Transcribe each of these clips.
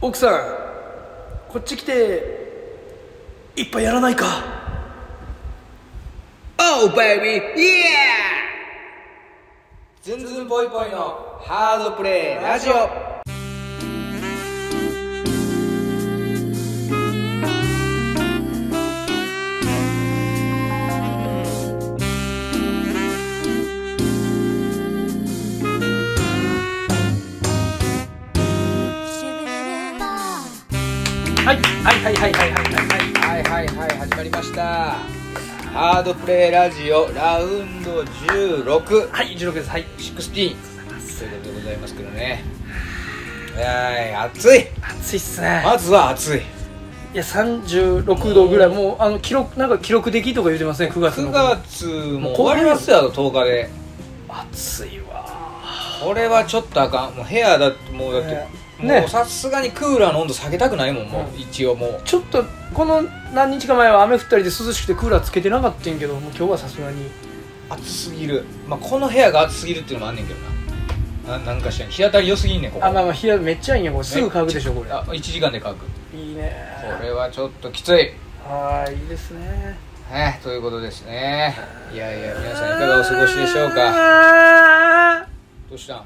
奥さんこっち来て一杯やらないか？Oh baby, yeah! ズンズンボイボイのハードプレイラジオはいはいはいはいはいはいはいはいはい始まりましたハードプレイラジオラウンド16はい16ですはい16ということでございますけどねはい暑い暑いっすねまずは暑いいや36度ぐらいもうあの記録なんか記録的とか言ってますね9月の9月も終わりますよ10日で暑いわこれはちょっとあかんもう部屋だってもうだって、ね。さすがにクーラーの温度下げたくないもんもう、一応もう。ちょっとこの何日か前は雨降ったりで涼しくてクーラーつけてなかったんやけどもう今日はさすがに。暑すぎる、まあ、この部屋が暑すぎるっていうのもあんねんけどな。ななんかしらん。日当たり良すぎんねんここ。あまあまあ冷やめっちゃいいんやこれ。すぐ乾くでしょこれ。あ1時間で乾く。いいね。これはちょっときつい。はいいいですね。ねということですね。いやいや皆さんいかがお過ごしでしょうか？かどうしたん？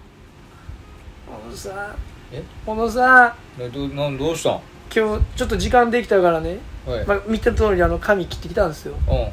小野さんえ？小野さん。ねどなんどうしたん？今日ちょっと時間できたからね、はい、まあ、見た通りあの髪切ってきたんですよ。うん。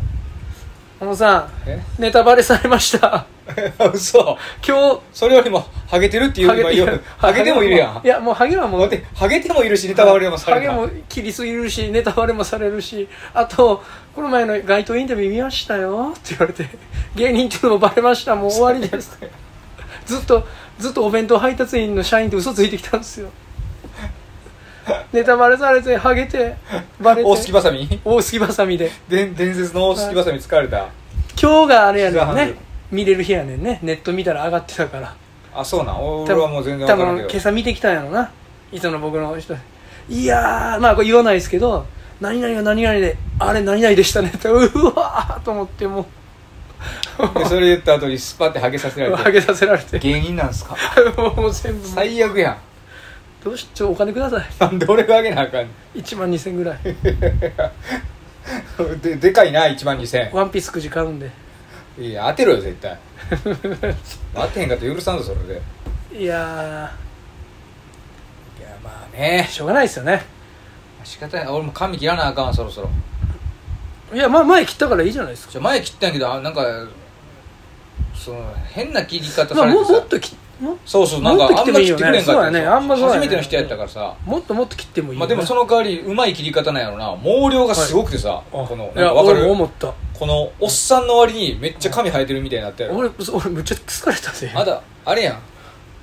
小野さんえ？ネタバレされました。嘘。今日それよりもハゲてるっていう今言うハゲてもいるやん。いやもうハゲはもう待ってハゲてもいるしネタバレもされた。ハゲも切りすぎるしネタバレもされるしあとこの前の街頭インタビュー見ましたよって言われて芸人っていうのもバレました。もう終わりです。ずっとずっとお弁当配達員の社員って嘘ついてきたんですよ。ネタバレされてハゲてバレて。大すきばさみ大すきばさみでで伝説の大すきばさみ使われた。今日があれやねんね。見れる日やねんね。ネット見たら上がってたから。あそうなん？俺はもう全然多分からんけど。分今朝見てきたんやろな。いつもの僕の人。いやーまあこれ言わないですけど何々が何々であれ何々でしたねってうわーと思っても でそれ言った後にスパってハゲさせられて。うハゲさせられて。芸人なんすか？もう全部。最悪やん。どうしちょお金ください。なんで俺があげなあかん1万2000ぐらい。ででかいな1万2000ワンピースくじ買うんで。いや当てろよ絶対。当てへんかったら許さんぞそれで。いやいやまあね。ーしょうがないですよね。仕方ない。俺も髪切らなあかんわそろそろいやまあ前切ったからいいじゃないですか。じゃあ前切ったんやけどあなんかその変な切り方まあもされてさ。もっときもそうそうなんかもっとあんま切って切ってもいいよね。くれんかったそうやね。あんまそうやね。初めての人やったからさ。もっともっと切ってもいいよ、ね、まあでもその代わりうまい切り方なんやろな。毛量がすごくてさ、あこのなんかわかる？も思った。このおっさんの割にめっちゃ髪生えてるみたいになってる俺俺むっちゃ疲れたぜ。まだあれやん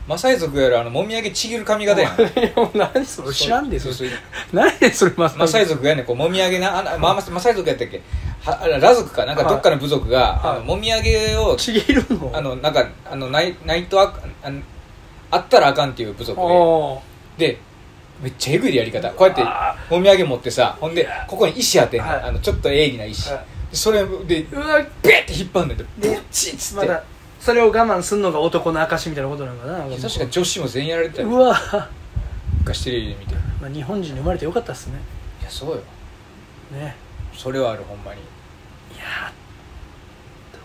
マサイ族やるあのもみあげちぎる髪型やん。何それ。知らんでそれそうそう。何でそれママサイ族やねんこうもみあげなあの、ま、マサイ族やったっけ？はあれラ族か。なんかどっかの部族が、はい。あのもみあげをちぎるの？あのなんかあのナイナイトああのあったらあかんっていう部族おででめっちゃエグいでやり方。こうやってあもみあげ持ってさほんでここに石当てんの。はい。あのちょっと鋭利な石、はい。でそれでうわベッて引っ張んねんて。ブチッつって、まだそれを我慢すんのが男の証みたいなことなのかな確か女子も全員やられてたよ。うわ。昔テレビで見て。いまあ日本人に生まれてよかったっすね。やそうよ。ね。それはあるほんまに。いや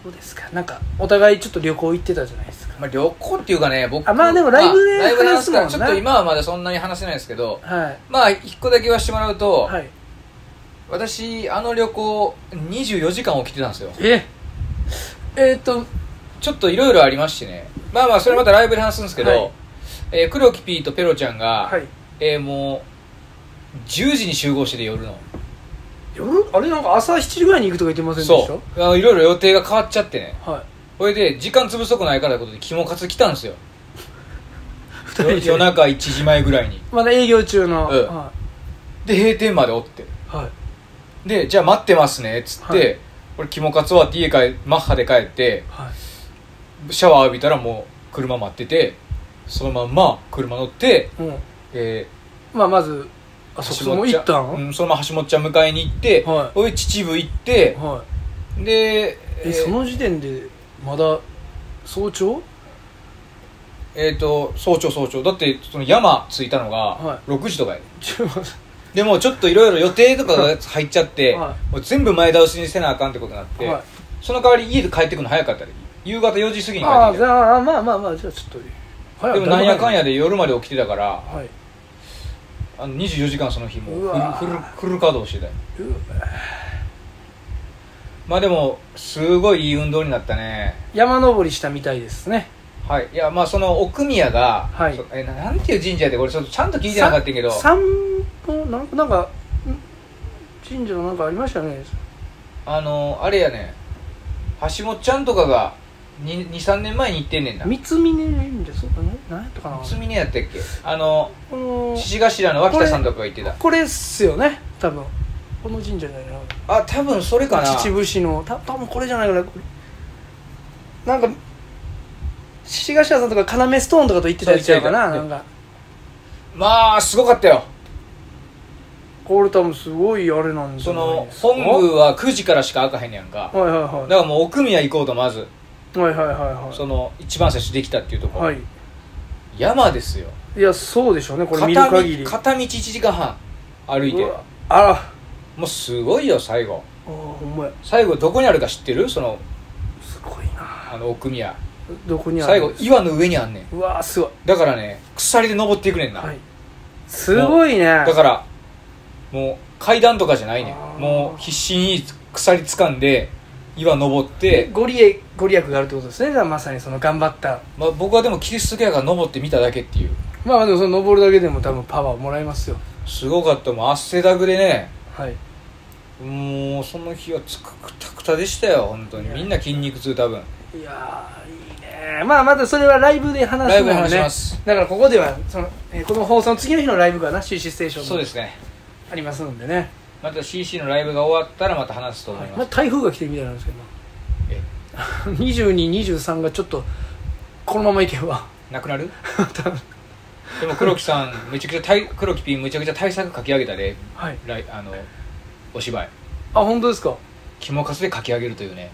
ーどうですか。なんかお互いちょっと旅行行ってたじゃないですか。まあ、旅行っていうかね僕あまあでもライブでまあライブで話すから話すもんな。ちょっと今はまだそんなに話せないですけどはい。まあ一個だけ言わせてもらうと、はい。私あの旅行24時間起きてたんですよ。え？えー、っとちょっといろいろありましてね。まあまあそれまたライブで話すんですけど、はい。えー黒木 P とペロちゃんが、はい。えーもう10時に集合してて夜の。夜？あれなんか朝7時ぐらいに行くとか言ってませんでした？そう。あいろいろ予定が変わっちゃってね。はい。これで時間潰すとこないからということで肝活来たんですよ。夜中1時前ぐらいに。まだ営業中の、うん。はで閉店までおって。い、はい。でじゃあ待ってますねっつって、はい。俺肝活終わって家帰マッハで帰ってはいシャワー浴びたらもう車待っててそのまんま車乗って、うん。えまあまずあー、そこも行ったん、うん、そのまま橋本ちゃん迎えに行って、はい。おい秩父行って、はい。でえその時点でまだ早朝？えっ、と早朝早朝。だってその山着いたのはが6時とかやで。ちょでもちょっといろいろ予定とかが入っちゃって、はもう全部前倒しにせなあかんってことになって、はい。その代わり家で帰ってくるの早かったで夕方4時過ぎに帰あってきたゃあまあまあまあじゃあちょっと早でもなんやかんややで夜まで起きてたからはい。あの24時間その日もうわフルフルフル稼働してたよ。うわまあでもすごいいい運動になったね。山登りしたみたいですね。はい。いやまあその奥宮が、はい。そえななんていう神社でこれちょっとちゃんと聞いてなかったけど。さ散歩なんかなんかん神社のなんかありましたね。あのあれやね。橋本ちゃんとかが23年前に行ってんねんな。三峰そうかね何やったかな？三峰やったっけ？あのこの獅子頭の脇田さんとかが言ってた。これっすよね多分。この神社じゃないな。あ多分それかな。秩父市のた多分これじゃないかな。これなんか獅子頭さんとか要ストーンとかと言ってたやつやかななんか。まあすごかったよ。これ多分すごいあれなんですか？本部は9時からしか開かへんねやんか。はいはいはい。だからもう奥宮行こうとまずはいはいはいはい。その一番最初できたっていうところ、はい。山ですよ。いやそうでしょうねこれ見る片道限り。片道1時間半歩いて。うわあら。あもうすごいよ最後。ーほんまや。最後どこにあるか知ってる？そのすごいな。あの奥宮。どこにある？最後岩の上にあんねん。うわすごい。だからね鎖で登っていくねんな、はい。すごいね。だからもう階段とかじゃないねあー。んもう必死に鎖掴んで岩登って、ご利益ご利益があるってことですね。じゃあまさにその頑張った。まあ、僕はでもキリスト教やから登ってみただけっていう。まあでもその登るだけでも多分パワーもらえますよ。すごかった。もう汗だくでねはい。もうその日はつくくたくたでしたよ本当に。みんな筋肉痛多分。いやーいいねまあまたそれはライブで話すのもね。ライブで話します。だからここではその、えーこの放送の次の日のライブがな CC ステーションもそうですね。ありますんでね、また CC のライブが終わったらまた話すと思います、まあ、台風が来てるみたいなんですけど。え？2223がちょっとこのままいけば。なくなる？でも黒木さんめちゃくちゃ対黒木ピンめちゃくちゃ対策書き上げたで。はい。ライあのお芝居。あ本当ですか？肝かすで書き上げるというね。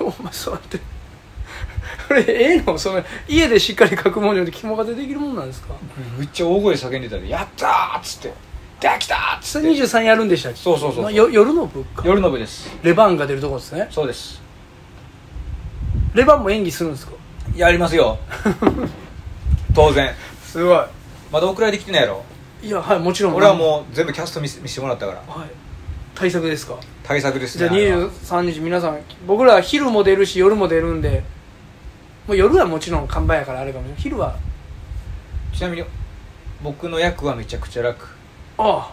お前そうやって。これええの？その家でしっかり書くもんじゃなくて肝が出できるもんなんですか？めっちゃ大声叫んでたで「やったー!」っつって「できたー!」っつって。23やるんでしたっけ？そうそうそうまあよ夜の部か？夜の部です。レバンが出るとこですね。そうです。レバンも演技するんですか？やりますよ。当然。すごい。まだ送られてきてないやろ。いやはいもちろん。俺はもう全部キャスト見せ見せてもらったから。はい。対策ですか？対策ですじゃあねあれは。23日皆さん僕らは昼も出るし夜も出るんで。もう夜はもちろん看板やからあれかも。しれない昼は。ちなみに僕の役はめちゃくちゃ楽ああ。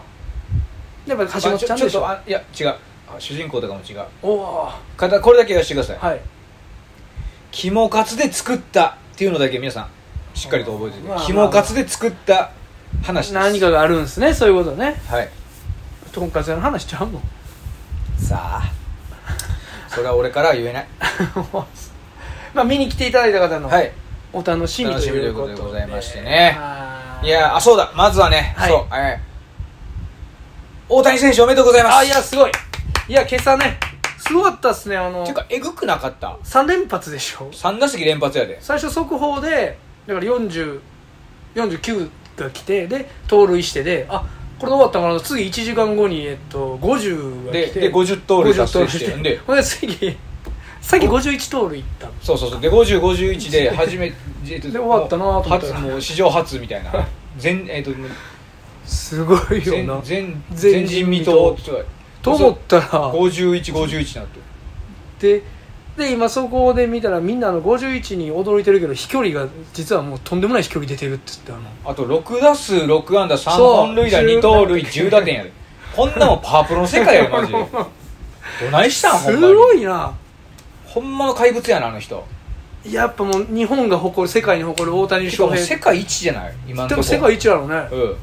やっぱ橋本ちゃんでしょ？あちょちょっとあいや違う。あ主人公とかも違う。おお。かたこれだけ言わせてください、はい。肝カツで作ったっていうのだけ皆さんしっかりと覚えてて、まあまあ。肝カツで作った話です。何かがあるんですねそういうことね。はい。とんかつ屋の話しちゃうの？さあ。それは俺からは言えない。まあ見に来ていただいた方のはい。お楽しみということしみということでございましてね。はいいやあそうだ。まずはね、はい。そう。えー大谷選手おめでとうございます。あいやすごい。いや今朝ねすごかったっすねあのていうかえぐくなかった？3連発でしょ。3打席連発やで。最初速報でだから40 49が来てで盗塁してであこれで終わったのかな？次1時間後に、えっと、50が来てでで50盗塁達成して50で。ほんで次さっき51盗塁いったの。そうそうそう。で5051で初め でで終わったなと思ったら。初もう史上初みたいな。全えっ、とすごいよ全な全前前人未到。と思ったら。5151になってでで今そこで見たらみんなあの51に驚いてるけど飛距離が実はもうとんでもない飛距離出てるって言ってあの。あと6打数6安打3そう本塁打2盗塁 10打点やで。こんなもんパワープロの世界やマジで。どないしたんほすんまに。ごいな。ほんまの怪物やなあの人。やっぱもう日本が誇る世界に誇る大谷翔平。も世界一じゃない今のとこ。でも世界一やろうね。うん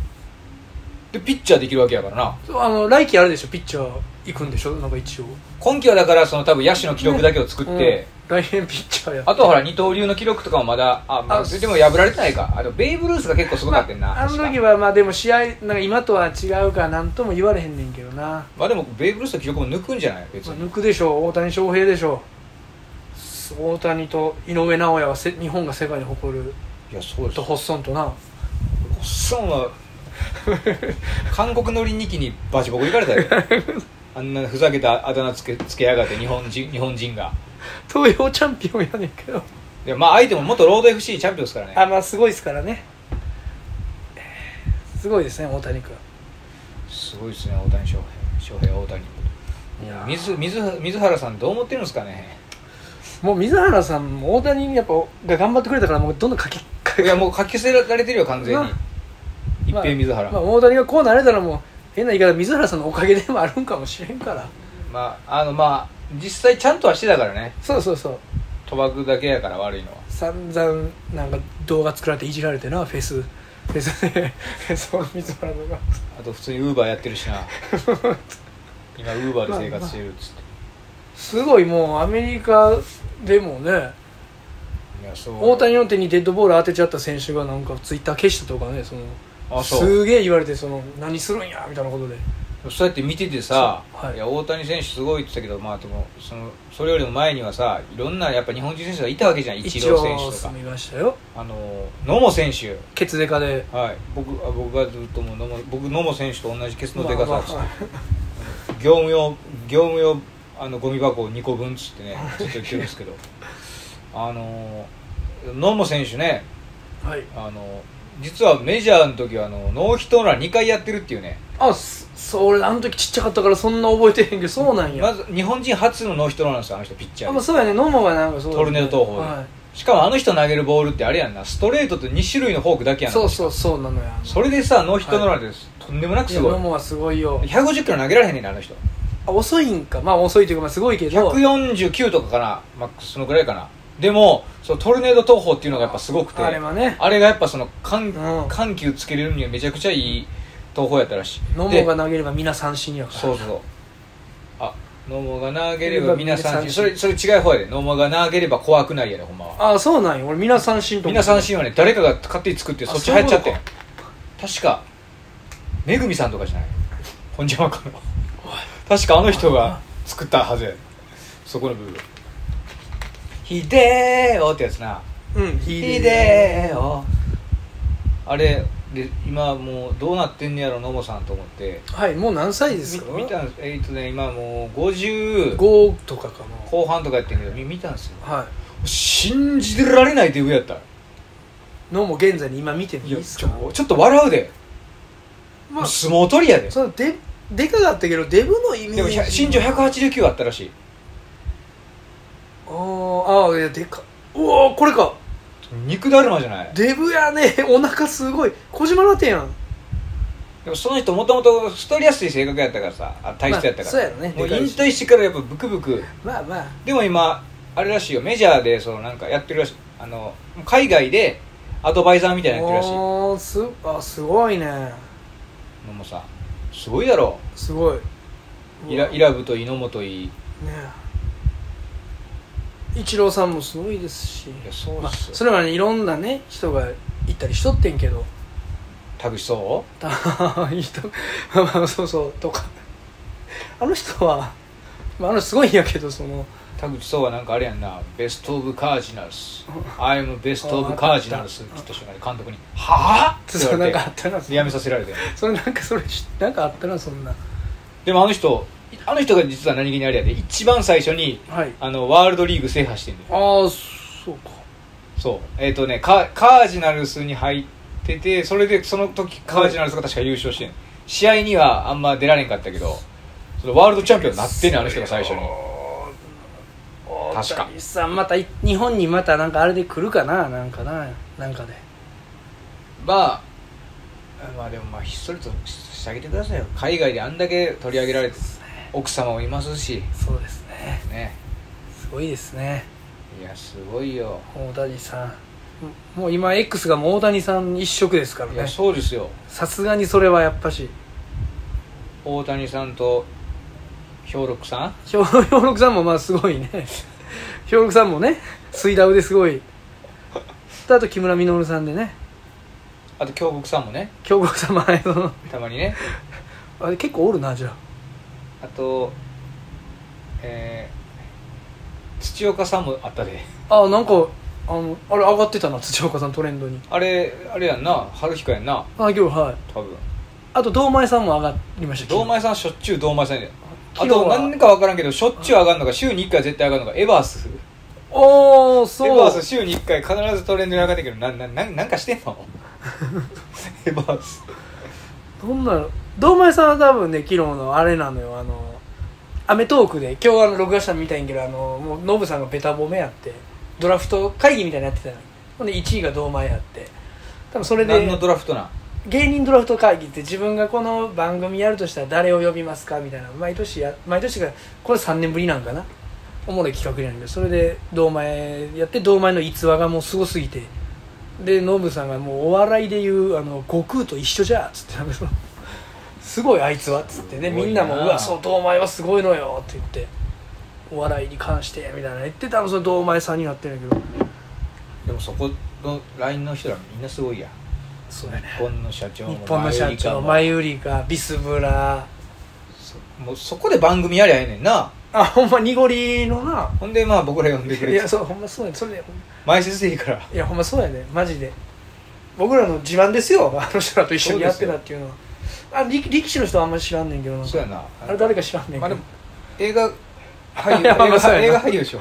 でピッチャーできるわけやからな。あの来季あるでしょピッチャー行くんでしょなんか一応。今季はだからその多分野手の記録だけを作って、うん。来年ピッチャーやあとはほら二刀流の記録とかもまだあ、まあ、あでも破られてないか。あのベイブ・ルースが結構すごかったんな、まあ、あの時はまあでも試合なんか今とは違うから何とも言われへんねんけどな、まあでもベイブ・ルースの記録も抜くんじゃない？別まあに、抜くでしょう。大谷翔平でしょう。大谷と井上尚弥はせ日本が世界に誇る。いやそうです。とホッソンとな。おっさんは 韓国のり2期にバチボコ行かれたよ。あんなふざけたあだ名つけつけやがって日本人日本人が。東洋チャンピオンやねんけど。でまあ相手も元ロード FC チャンピオンですからね。あまあすごいですからね。すごいですね大谷君。すごいですね大谷翔平翔平大谷。いやー。水水水原さんどう思ってるんですかね。もう水原さんも大谷にやっぱが頑張ってくれたからもうどんどん書き書いやもう書き捨てられてるよ完全に。な一平水原。まあ、大谷がこうなれたらもう変な言い方水原さんのおかげでもあるんかもしれんから。まああのまあ実際ちゃんとはしてたからね。そうそうそう。賭博だけやから悪いのは。散々なんか動画作られていじられてなフェス。フェスで。フェスの水原とかあと普通にウーバーやってるしな。今ウーバーで生活してるっつって、すごいもうアメリカでもね。大谷の手にデッドボール当てちゃった選手がなんかツイッター消したとかねそのあそう。すげえ言われてその何するんやみたいなことで。そうやって見ててさ、はい。い、や大谷選手すごいって言ってたけど、まあ、でもそのそれよりも前にはさいろんなやっぱ日本人選手がいたわけじゃんイチロー選手とか。住みましたよ。あの野茂選手。ケツデカで。はい。僕あ僕がずっともう野茂僕野茂選手と同じケツのでかさ。っつって、まあ。ま業務用業務用あのゴミ箱2個分っつってねずっと言ってるんですけど。あの野茂選手ね。あはい。あの実はメジャーの時はあのノーヒットノーラン2回やってるっていうね。あそそれあの時ちっちゃかったからそんな覚えてへんけどそうなんや、まず日本人初のノーヒットノーランですよあの人ピッチャあまあそうやね。野茂はなんかそうだねトルネード投法で。はい。しかもあの人投げるボールってあれやんな。ストレートと2種類のフォークだけやんそうそうそうなのよそれでさノーヒットノーランです、とんでもなくすごい。いや野茂はすごいよ。150キロ投げられへんねんなあの人。あ遅いんか。まあ遅いというかまあすごいけど。149とかかな。マックスそのぐらいかな。でもそのトルネード投法っていうのがやっぱすごくてあれはね。あれがやっぱその緩,、うん。緩急つけれるにはめちゃくちゃいい投法やったらしい。野で茂が投げれば皆三振やから。そうそう。あ野茂が投げれば皆三振。それそれ違う方やで。野茂が投げれば怖くないやでほんまは。あそうなんや。俺皆三振と皆三振はね誰かが勝手に作ってあそっち入っちゃって確かめぐみさんとかじゃない？本邪魔かの。確かあの人が作ったはずや。そこの部分「ひでーよ」ってやつな。うん「ひでーよ」あれで今もうどうなってんねやろ野茂さんと思って。はいもう何歳ですか？み見たんです。えっとね今もう50 5とかか後半とかやってんけどみ見たんですよ。なは信じられないって上やった。いのも現在に今見てもいいですちかょちょっと笑うで、まあ相撲取りやで。そのででかかったけどデブのイメージ。でもひゃ身長189あったらしいあーあーいやでか。うおーこれか。肉だるまじゃない？デブやね。お腹すごい。小島ラテやん。でもその人もともと太りやすい性格やったからさ。あ体質やったから、まあそうやろね。もう引退してからやっぱブクブク。まあまあ。でも今あれらしいよ。メジャーでそのなんかやってるらしい。あの海外でアドバイザーみたいなのやってるらしい。おーすあすごいね。のもさすごいやろ。すごい。イライラブといいのもといい。いねイチローさんもすごいですし。やそうまあそれはねいろんなね人が行ったりしとってんけど。田口壮たいい人まあそうそうとか。あの人は、まあ、あの人すごいんやけどその。田口壮はなんかあれやんな。ベスト・オブ・カージナルス I'm ベスト・オブ・カージナルスって言った瞬間に監督に「はぁ?」って言われて。やめさせられて。それなんかそれしなんかあったなそんな。でもあの人あの人が実は何気にあれやで。一番最初にはい。あのワールドリーグ制覇してんだよああそうか。そう。えっ、とねカカージナルスに入っててそれでその時カージナルスが確か優勝してん。試合にはあんま出られんかったけどそのワールドチャンピオンになってんねんあの人が最初に。確か。さんまたい日本にまたなんかあれで来るかななんかななんかで。まあまあでもまあひっそりとしてあげてくださいよ。海外であんだけ取り上げられて奥様もいますし。そうですね。ね。すごいですね。いやすごいよ。大谷さん。もう今 X がもう大谷さん一色ですからいやねそうですよ。さすがにそれはやっぱし。大谷さんと兵六さん？兵兵六さんもまあすごいね。兵六さんもね水ダウですごい。であと木村稔さんでね。あと京極さんもね。京極さんもあれそのたまにね。あれ結構おるなじゃあとえー、土岡さんもあったで。ああなんかあのあれ上がってたな土岡さんトレンドに。あれあれやんな春彦やんな。あ今日はい。多分。あと堂前さんも上がりました堂前さんしょっちゅう堂前さんや。であと何か分からんけどしょっちゅう上がるのが週に1回絶対上がるのがエバース。おおそう。エバース週に1回必ずトレンドに上がってくるななななんかしてんの？エバース。どんなの堂前さんは多分ね昨日のあれなのよあの『アメトーーク』で今日あの録画したの見たいんけどあのもうノブさんがベタ褒めやってドラフト会議みたいなのやってたのほんで1位が堂前やって。多分それ何のでドラフトなん？芸人ドラフト会議って自分がこの番組やるとしたら誰を呼びますかみたいな。毎年や毎年がこれ3年ぶりなんかな？おもろい企画なんだけどそれで堂前やって堂前の逸話がもうすごすぎて。でノブさんがもうお笑いでいうあの悟空と一緒じゃっつって。なんかそのすごいあいつはっつってねみんなも「うわそう堂前はすごいのよ」って言ってお笑いに関してみたいな言ってたのその堂前さんになってるんやけど。でもそこの LINE の人らみんなすごいやん。そうやね。日本の社長も日本の社長マユリカビスブラ。そもうそこで番組やりゃええねんな。あほんま濁りのな。ほんでまあ僕ら呼んでくれて。いやそうほんまそうやねそれで前説でいいから。いやほんまそうやねマジで。僕らの自慢ですよあの人らと一緒にやってたっていうのはあ力力士の人はあんまり知らんねんけどなそうやな。あれ誰か知らんねんけど。まあでも映画俳優 映画俳優でしょ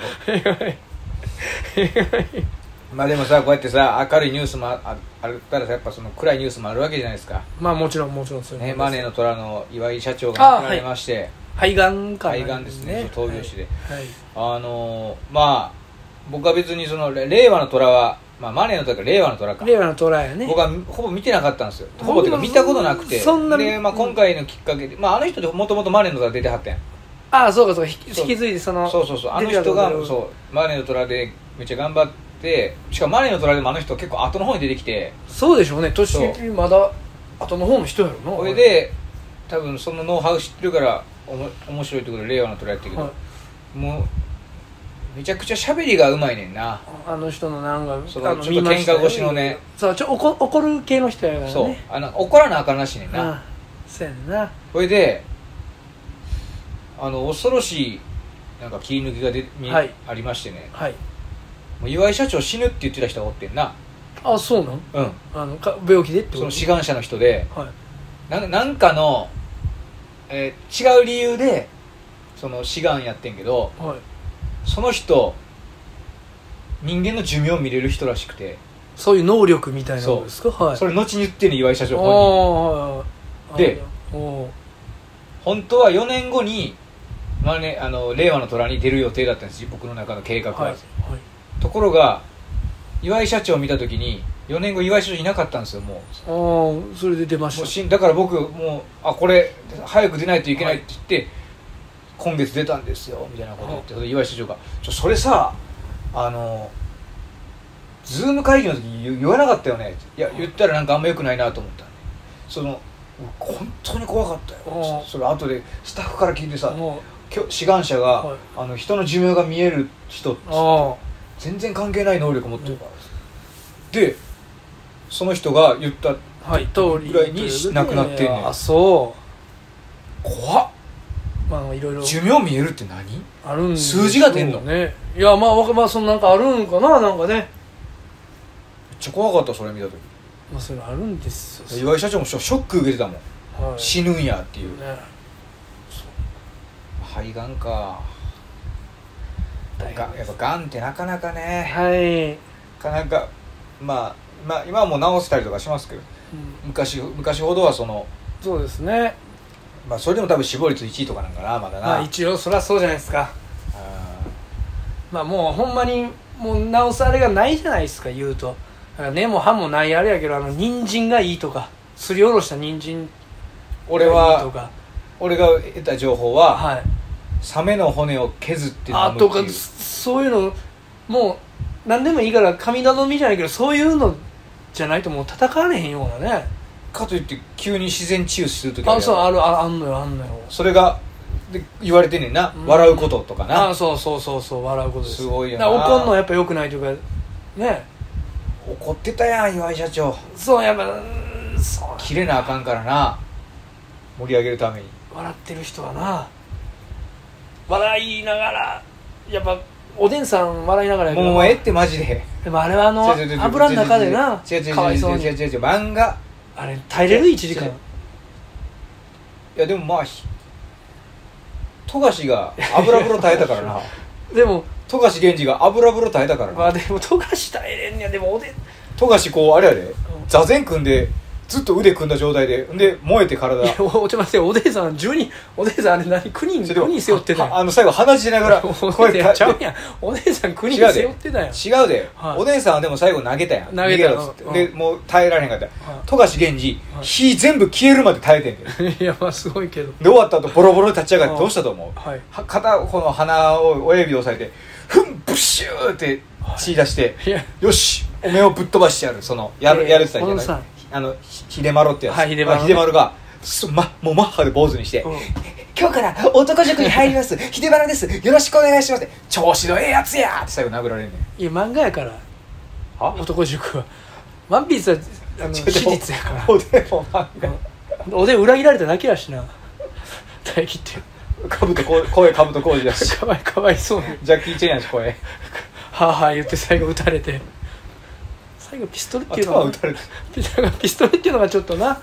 まあでもさこうやってさ明るいニュースもあああったらさやっぱその暗いニュースもあるわけじゃないですか、まあもちろんもちろんそういうね、ことです。マネーの虎の岩井社長が亡くなりまして。肺がんかな肺がんですね。闘病死で。はい、はい。あのーまあ僕は別にそのれ令和の虎は、まあ、マネーの虎か令和の虎か。令和のトライやね。僕はほぼ見てなかったんですよ。ほぼっていうか見たことなくて。そんなで、まあ、今回のきっかけで、まあ、あの人でもともとマネーの虎出てはったやん。ああそうかそうか。引き継いでそのそうそうそう。あの人がそうマネーの虎でめっちゃ頑張ってしかもマネーの虎でもあの人結構後の方に出てきて。そうでしょうね。年まだ後の方の人やろな。それで多分そのノウハウ知ってるからおも面白いってことで令和の虎やってるけど、はい。もうめちゃくちゃ喋りがうまいねんな。あの人のなんかそのちょっと喧嘩越しのねそうちょ怒怒る系の人やからね。そうあの怒らなあかんらしいねんな、ああそうやんな。それであの恐ろしいなんか切り抜きがで、みはい。ありましてね。はい。もう岩井社長死ぬって言ってた人がおってんな。あそうなん？うん。あのか病気でってこと？その志願者の人で。はい。ななんかの、えー違う理由でその志願やってんけどはいその人人間の寿命見れる人らしくて、そういう能力みたいなのですか？はい。それ後に言ってんね岩井社長本人で本当は4年後に、まあね、あの令和の虎に出る予定だったんです。僕の中の計画は、はいはい。ところが岩井社長を見た時に4年後岩井社長いなかったんですよもああそれで出まうもうししんだから僕もうあこれ早く出ないといけないって言って、今月出たんですよみたいなこと言って、それで岩井社長が。ちょそれさあのズーム会議の時に言言わなかったよね。いや言ったらなんかあんま良くないなと思ったその本当に怖かったよ。それ後でスタッフから聞いてさ志願者が、はい。あの人の寿命が見える人うあ全然関係ない能力持ってるから、でその人が言ったぐらいに亡くなってんねん。あそ怖っ。うまあいろいろ。寿命見えるって何？あるんでしょう数字が出んの？ねいやまあわかまあそのなんかあるんかな？なんかね。めっちゃ怖かったそれ見た時。まあそれあるんですよ。岩井社長もショショック受けてたもん、はい。死ぬんやっていう、ね。肺がんか。がやっぱがんってなかなかね、はい、なかなかまあ、まあ、今はもう治せたりとかしますけど。うん。昔昔ほどはそのそうですねまあそれでも多分死亡率1位とかなんかなまだな、まあ一応そりゃそうじゃないですか。あまあもうほんまにもう直すあれがないじゃないですか言うと。だから根も葉もないあれやけどあの人参がいいとかすりおろした人参ー俺はか。俺が得た情報は、はい。サメの骨を削って飲むあとかそういうのもう何でもいいから神頼みじゃないけどそういうのじゃないともう戦われへんようなねかといって急に自然治癒する時あるそうあるああんのよあんのよ。それがで言われてんねんな、うん。笑うこととかな。あそうそうそうそう笑うことです。すごいよな。だから怒んのはやっぱ良くないというかね。怒ってたやん岩井社長。そうやっぱうんそう。切れなあかんからな。盛り上げるために。笑ってる人はな。笑いながらやっぱおでんさん笑いながらやけどもうええってマジで。でもあれはあの違う違う違う油の中でな。違う違う違う違うかわいそうに。違う違う違う。漫画あれ耐えれる？1時間。いやでもまあひ富樫が油風呂耐えたからな。でも富樫源氏が油風呂耐えたからな。まあでも富樫耐えれんねや。でもおで富樫こうあれやで。座禅組んでずっと腕組んだ状態でんで燃えて体。いやおちょっと待っておでいさん10人おでいさんあれ何9人それでも9人背負ってたああの最後鼻血しながら お声でいちゃうやん。おでいさん9人背負ってたやん。違うで、はい。お姉さんはでも最後投げたやん。投げた逃ろっつって、うん。でもう耐えられへんかった、い。富樫源氏、はい。火全部消えるまで耐えてんで。いやまあすごいけど。で終わった後ボロボロで立ち上がってうん。どうしたと思う、はい。は片方の鼻を親指を押さえてふんブッシューって血出して、い。や。よしお目をぶっ飛ばしてやる。そのやる,、えーやるってたじゃない？あのひ秀丸ってやつ、はい秀丸ねあ秀丸がすま、もうマッハで坊主にして、うん。今日から男塾に入ります。秀丸です。よろしくお願いします調子のええやつやって最後殴られんねん。いや漫画やから。は？男塾は。ワンピースはあの史実やから。おでも漫画。おでん裏切られただけやしな。大切ってかぶと声かぶと工事だしかわいかわいそうに。ジャッキー・チェンやし声。はあはあ言って最後撃たれて最後ピストルっていうのは頭打たれてピ ピストルっていうのがちょっとな。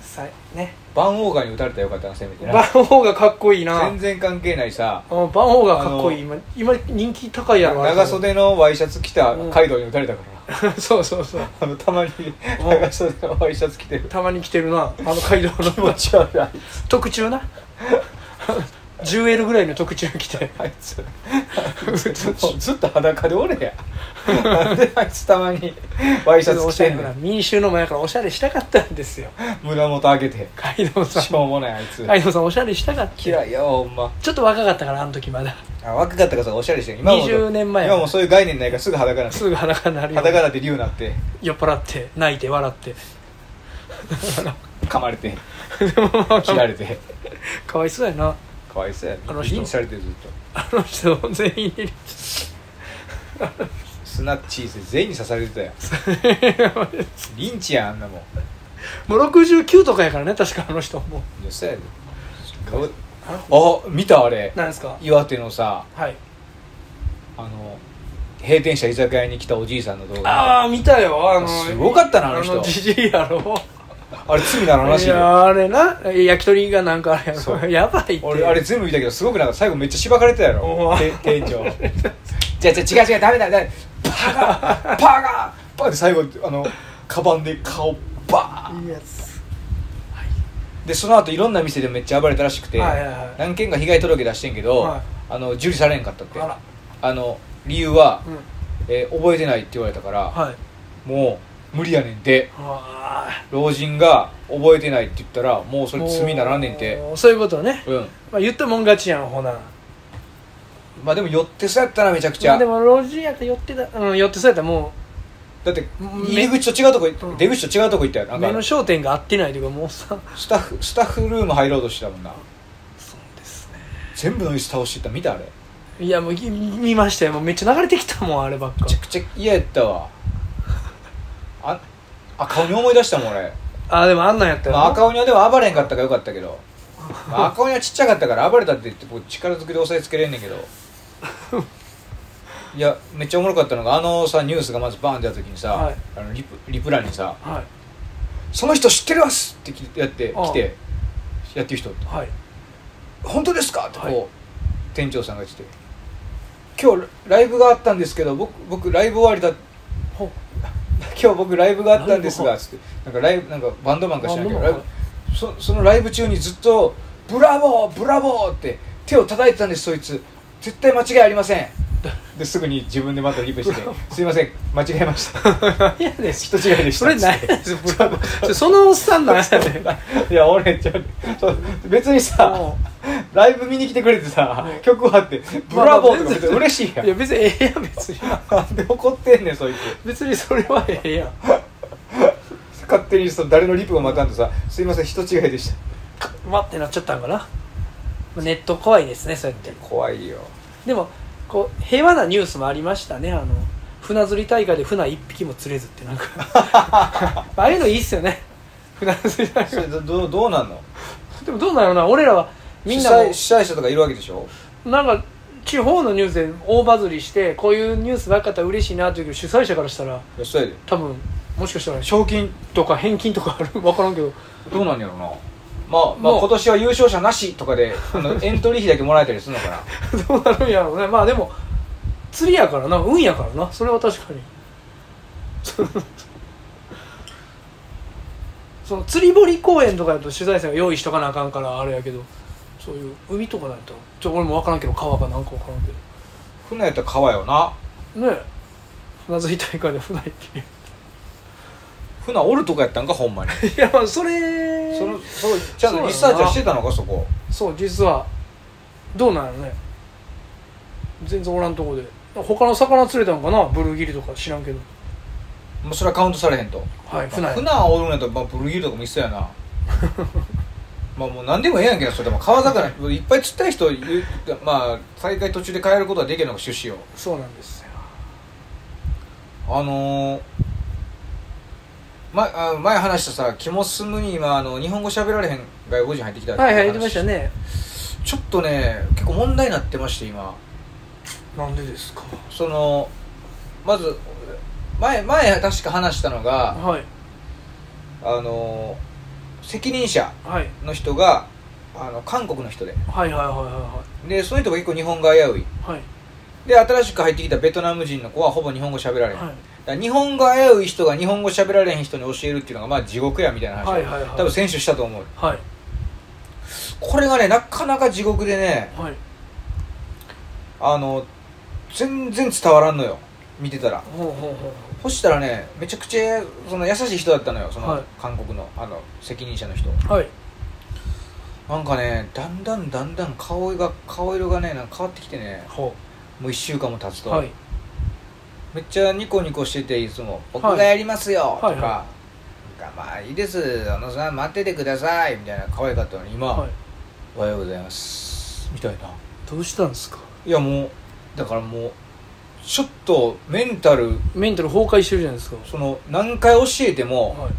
さね。バンオーガーに打たれたらよかったなせめてな。バンホーがかっこいいな。全然関係ないさ。あバンホーがかっこいい。今今人気高いやろ長袖のワイシャツ着たカイドウに打たれたから、そうそうそう。あのたまに長袖のワイシャツ着てる。たまに来てるなあの街道 気持のち悪いあい特注な 10L ぐらいの特注着て つ。あいつずっと裸でおれや。なんであいつたまにワイシャツお着てんねん。しゃれな民衆の前からおしゃれしたかったんですよ。胸元上げて。街道さん。しょうもないあいつ。街道さんおしゃれしたかった。嫌いよほんま。ちょっと若かったからあの時まだ。あ若かったからさおしゃれしてる今も。20年前今もそういう概念ないからすぐ裸なんてすぐ裸になるよ。裸だって竜になって。酔っ払って泣いて笑って。噛まれて。切られて。かわいそうやなかわいそうやあの人。リンチされてるずっと。あの人全員にスナッチーズ全員に刺されてたよ。リンチやんあんなもん。もう69とかやからね確かあの人も。いやそうやで。顔あ見たあれ。何ですか？岩手のさはい。あの閉店した居酒屋に来たおじいさんの動画。ああ見たよ。あのすごかったなあの人。じじいやろあれ罪なのらしいやあれな焼き鳥がなんかあれやろ。やばいって。俺あれ全部見たけどすごくなんか最後めっちゃしばかれてたやろ。て店長。じゃじゃ違う違うダメだダメ。だパガーパガー。パーって最後あのカバンで顔バー。ンいいやつ。でその後いろんな店でめっちゃ暴れたらしくて、はいはいはい。何件か被害届出してんけど、はい。あの受理されんかったって。あの理由は、うん。えー覚えてないって言われたから、はい。もう無理やねんて。あ。老人が覚えてないって言ったらもうそれ罪にならんねんて。そういうことね、うん。まあ、言ったもん勝ちやんほな。まあでも寄ってそうやったなめちゃくちゃ。まあでも老人やったら寄ってたうん寄ってそうやったらもだってめ入り口と違うとこ、うん。出口と違うとこ行ったよなかうん目の焦点が合ってないというかもうさスタッフスタッフルーム入ろうとしてたもんな。そうですね。全部の椅子倒してた見たあれ。いやもうい見ましたよ。もうめっちゃ流れてきたもんあればっか。めちゃくちゃ嫌やったわ。あ赤鬼思い出したもん俺、あでもあんなんやったよまあ、赤鬼はでも暴れんかったからよかったけど、まあ、赤鬼はちっちゃかったから暴れたって言って僕力ずくで押さえつけれんねんけど。いやめっちゃおもろかったのがあのさニュースがまずバーン出た時にさ、はい。あのリプリプランにさはい「その人知ってます!」ってきやってああ。来てやってる人はい。本当ですか?」ってこう、はい店長さんが来て「今日ライブがあったんですけど僕僕ライブ終わりだほ今日僕ライブがあったんですが」つって。なんかライブなんかバンドマンか知らんけどライブそそのライブ中にずっと「ブラボーブラボー!」って手を叩いてたんですそいつ。絶対間違いありませんですぐに自分でまたリプして「すいません間違えました。何やねん人違いでした」それ何やねんそのおっさんなんやねんいや俺ちょ別にさライブ見に来てくれてさう。ん曲あって「ブラボー!」とか別に嬉しいやん。いや別にええやん別に。なんで怒ってんねんそいつ。別にそれはええやん。勝手にその誰のリプも待たんとさ「すいません人違いでした。待ってなっちゃったんかな。ネット怖いですねそうやって」怖いよ。でもこう平和なニュースもありましたね。あの船釣り大会で船一匹も釣れずってなんか。ああいうのいいっすよね。船釣り大会。それどどうどうなんの？でもどうなのな。俺らはみんなも。主催主催者とかいるわけでしょ？なんか小地方のニュースで大バズりしてこういうニュースばっかったら嬉しいなっていうけど主催者からしたらいやそうやで多分もしかしたら賞金とか返金とかある？分からんけど。どうなんやろな？まあ、まあ、今年は優勝者なしとかで あのエントリー費だけもらえたりするのかな。どうなるんやろうね。まあでも釣りやからな。運やからな。それは確かに。その釣り堀公園とかやと取材者が用意しとかなあかんからあれやけどそういう海とかないとちょ俺も分からんけど川かなんか分からんけ船やったら川よな。どねえ。船釣り大会で船行って船おるとかやったんかほんまに。いやまあそれそのそうちゃんとリサーチはしてたのかそこ？そう実はどうなんやろね。全然おらんとこで。他の魚釣れたんかな？ブルーギリとか知らんけど。もうそれはカウントされへんと。はい船船はおるんやったら、まあ、ブルーギルとかも一緒やな。まあもう何でもええやんけどそれでも。川魚いっぱい釣った人まあ大会途中で帰ることはできるのが趣旨よ。そうなんですよ。あのーま、あ前話したさキモスムに今あの日本語喋られへん外国人入ってきたはいはい言ってましたね。ちょっとね結構問題になってまして今。なんでですか？そのまず前前確か話したのがはい。あの責任者はい。の人があの韓国の人で。はいはいはいはでその人が結構日本語危ういいはい。はい。で新しく入ってきたベトナム人の子はほぼ日本語喋られへん、はい日本語危うい人が日本語喋られへん人に教えるっていうのがまあ地獄やみたいな話を、はいはいはい。多分選手したと思う。はい。これがねなかなか地獄でねはい。あの全然伝わらんのよ。見てたら。ほうほうほそしたらねめちゃくちゃその優しい人だったのよその、はい。韓国のあの責任者の人。うはい。なんかねだんだんだんだん顔が顔色がねなんか変わってきてね。ほもう1週間も経つと、うはいめっちゃニコニコしてていつも「僕はい。がやりますよ」とか、はいはなんかまあいいです小野さん待っててください」みたいな可愛かったのに今、はい。おはようございます」みたいな。どうしたんですか？いやもうだからもうちょっとメンタルメンタル崩壊してるじゃないですか。その何回教えてもはい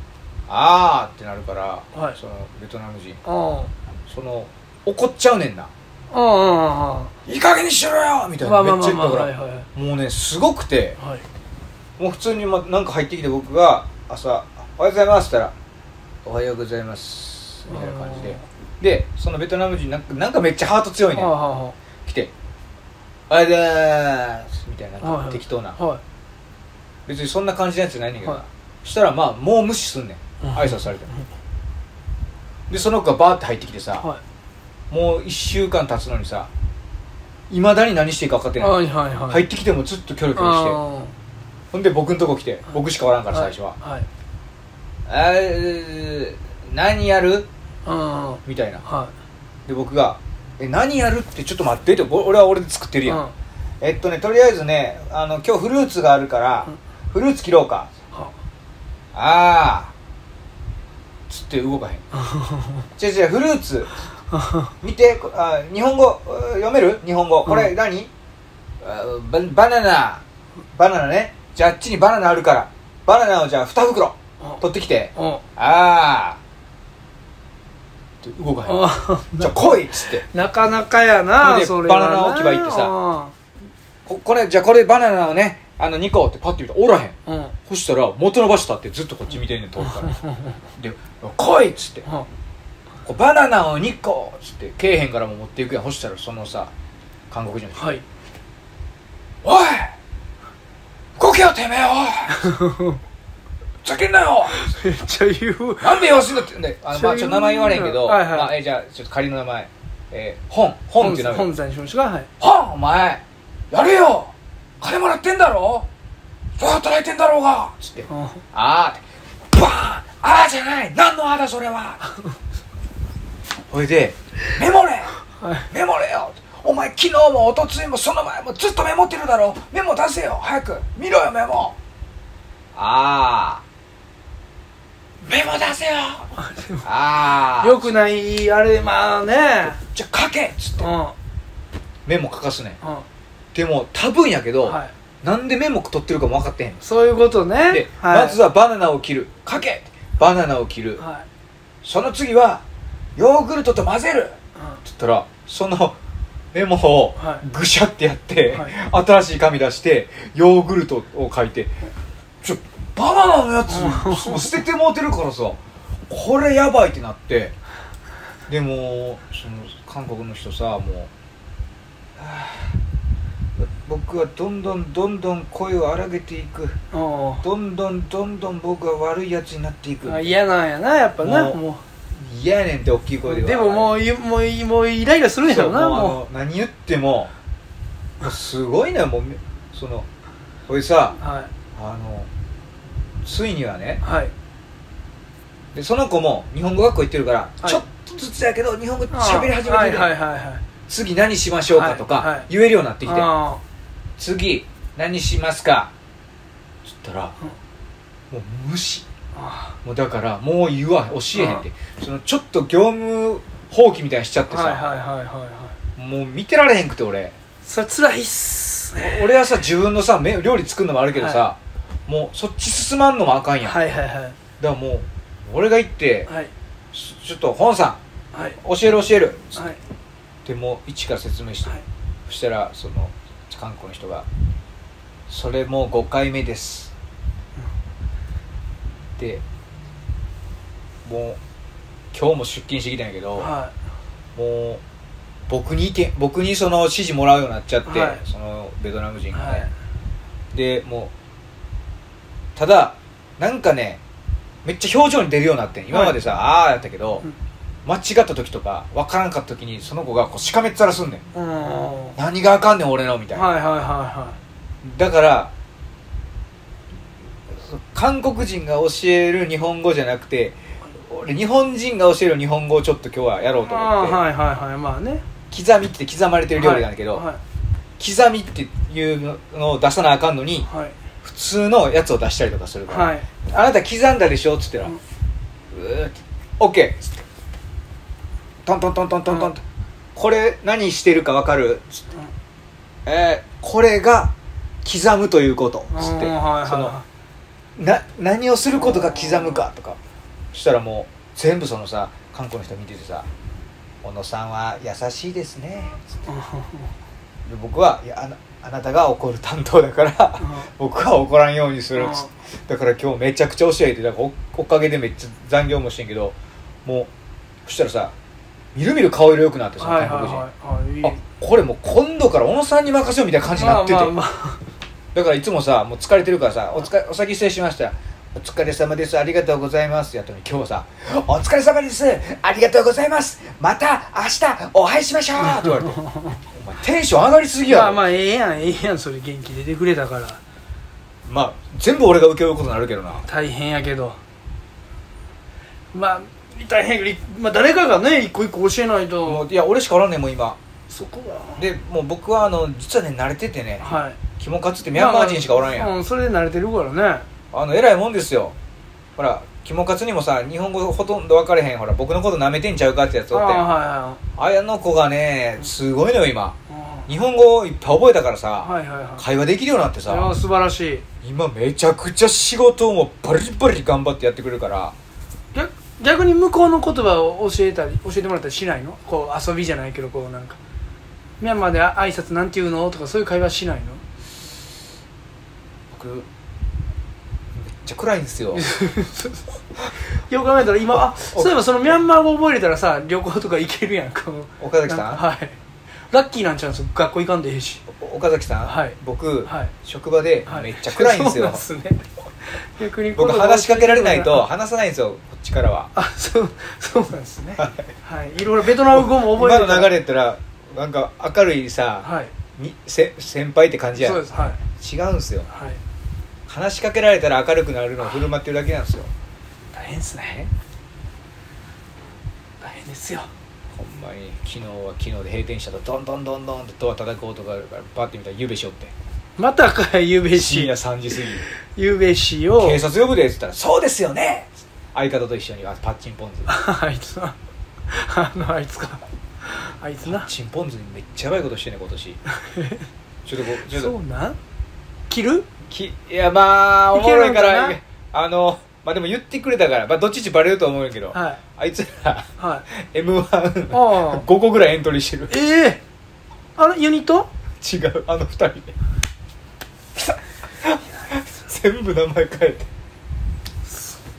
「あー」ってなるから、はい。そのベトナム人。あその怒っちゃうねんな。ああああ「いい加減にしろよ!」みたいまなめっちゃ言ったから、もうねすごくて。はい。もう普通にまなんか入ってきて僕が朝「おはようございます」って言ったら「おはようございます」みたいな感じで。でそのベトナム人なんかなんかめっちゃハート強いね来て「おはようございます」みたいな適当な。別にそんな感じのやつじゃないねんけど、はい。そしたらまあもう無視すんねん。うん。挨拶されてでその子がバーって入ってきてさ、いはいもう1週間経つのにさいまだに何していいか分かってない、はいはいはい。入ってきてもずっとキョロキョロして。あほんで僕んとこ来て僕しかおらんからあ最初は。はい「あー何やる?うん。は」みたいな。いはい。で僕が「え何やる?」ってちょっと待ってってお俺は俺で作ってるやん、うん。えっとねとりあえずねあの今日フルーツがあるから、うん。フルーツ切ろうか。はああつって動かへん。違う違うフルーツ 見てこあ日本語う読める？日本語。これうんババナナ。バナナね。じゃああっちにバナナあるから。バナナをじゃあ2袋。取ってきて。うん。ああ動かへん。あじゃあ来いっつって。なかなかやなでそれバナナ置き場行ってさ。うんここれじゃあこれバナナをねあの2個ってパッて見た。らおらへん。うん。そしたら元の場所立ってずっとこっち見てんねん遠くから。で「来い!」っつってバナナを2個っつってけえへんからも持っていくやん。そしたらそのさ韓国人の人はいおい！動けよてめえおい ふざけんなよ！めっちゃ言う。なんで言わすんだって。あの、まあ、ちょっと名前言われへんけど、はいはい。まあ、えじゃあちょっと仮の名前。えー、本。本って名前。本山少子がはい。本お前！やれよ！金もらってんだろ！そう働いてんだろうが！つって。うん。あーって。バーン！あーじゃない！何のあーだそれはほいでメモれ！はい。メモれよ！お前昨日も一昨日もその前もずっとメモってるだろ！メモ出せよ！早く見ろよメモ！ああメモ出せよ！ああよくないあれまあね。じゃあ書けっつって。うん。うんメモ書かすね。ん。はでも多分やけど、い。なんでメモ取ってるかも分かってへん。そういうことね。で、はい。まずはバナナを切る。書けバナナを切る。はい。その次はヨーグルトと混ぜる。うん。って言ったらそのメモをはい。ぐしゃってやって、はい。新しい紙出してヨーグルトを書いてちょバナナのやつもう捨ててもうてるからさこれやばいってなってでもその韓国の人さもう、はあ僕はどんどんどんどん声を荒げていく。おどんどんどんどん僕は悪いやつになっていく。あ嫌なんやなやっぱなもうも嫌やねんって大きい声でうでももういもういもうイライラするんやろなもうあもの何言ってももうすごいねもうそのこれさうはい。あのついにはねはい。でその子も日本語学校行ってるから、はい。ちょっとずつやけど日本語喋り始めてる、はいはい次何しましょうかとか言えるようになってきて、あ次何しますかっつったら、もう無視。あもうだからもう言わ教えへんって。そのちょっと業務放棄みたいにしちゃってさ、はいはいはいはいはいもう見てられへんくて俺。それ辛いっすね。俺はさ自分のさめ料理作るのもあるけどさ、はもうそっち進まんのもあかんやん、はいはいはい。だからもう俺が行ってはい。ちちょっと本さはい。ん教える教える。はい。でもう一から説明して、はい。そしたらその韓国の人が「それもう5回目です」でもう今日も出勤してきたんやけど、はもう僕に意見僕にその指示もらうようになっちゃって、はい。そのベトナム人いがね、はい。でもうただなんかねめっちゃ表情に出るようになってん。今までさ、ああやったけど、うん。間違った時とか分からんかった時にその子がこうしかめっ面すんねん。うん。は何があかんねん俺のみたいな、いはいはいはだから韓国人が教える日本語じゃなくて俺日本人が教える日本語をちょっと今日はやろういと思って、はいはいはいまあね。刻みって刻まれてる料理なんだけど、はい刻みっていうのを出さなあかんのにはい。普通のやつを出したりとかするから、はい。あなた刻んだでしょっつってら、ううん。ーってオッケーっつってトントントントントントン。と、これ何してるか分かる？っつって、えーこれが刻むということうんつって、うんはいはいそのはな何をすることが刻むかとかそしたらもう全部そのさ韓国の人見ててさ「小野さんは優しいですね」つって。いで僕はいやあなあなたが怒る担当だからうん。僕は怒らんようにするっつだから今日めちゃくちゃ教えてだからおおかげでめっちゃ残業もしてんけどもうそしたらさみるみる顔色良くなってさ韓国人、あこれもう今度から小野さんに任せようみたいな感じになってて、まあまあまだからいつもさもう疲れてるからさ「おつかお先失礼しました」「お疲れ様です。ありがとうございます」やったのに今日はさ「お疲れ様です。ありがとうございます。また明日お会いしましょう」って言われて。お前テンション上がりすぎやろ。まあまあええやんええやんそれ元気出てくれたから。まあ全部俺が請け負うことになるけどな。大変やけど。まあ大変やけどまあ誰かがね一個一個教えないもとういや俺しかおらんねんもう今。そこがでもう僕はあの実はね慣れててね。はいキモカツってミャンマー人しかおらんやん、まあうんそれで慣れてるからね。あの偉いもんですよ。ほらキモカツにもさ日本語ほとんど分かれへん。ほら僕のこと舐めてんちゃうかってやつおってん。ああはあやの子がねすごいのよ今。いはい日本語いっぱい覚えたからさ、はいはいはい。会話できるようになってさ素晴らしい。今めちゃくちゃ仕事をもうバリバリ頑張ってやってくれるから。逆逆に向こうの言葉を教えたり教えてもらったりしないの？こう遊びじゃないけどこうなんか。ミャンマーであ挨拶なんて言うの？とかそういう会話しないの？僕めっちゃ暗いんですよ。よく考えたら今あそういえばそのミャンマー語覚えれたらさ旅行とか行けるやんか。岡崎さん？はい。ラッキーなんちゃうんですよ。学校行かんでええし。お岡崎さん、はい。僕、はい。職場ではい。めっちゃ暗いんですよ、そうなんですね。逆に僕話しかけられないとあ話さないんですよこっちからは。あそうそうなんですね。はい。い。ろいろベトナム語も覚え今の流れれやったらなんか明るいさ、はい。にせ先輩って感じやそうです。はい。違うんですよ。はい話しかけられたら明るくなるのを振る舞ってるだけなんですよ。大変ですね。大変ですよ。ほんまに。昨日は昨日で閉店したとドンドンドンドンってドア叩く音があるからバッて見たらゆべしおって。またかいゆうべし。深夜3時過ぎ。ゆうべしを。警察呼ぶでっつったら「そうですよね!」相方と一緒にあパッチンポンズ あいつな。あのあいつか。あいつな。パッチンポンズにめっちゃやばいことしてんね今年。ちょっとこうちょっと。そうなん？切る？きいやまあおもろいからなあのまあでも言ってくれたから、まあ、どっちみちバレると思うんやけど、はい。あいつらはい。m 1ああ。5個ぐらいエントリーしてる。ええあのユニット？違うあの二人。で全部名前変えて。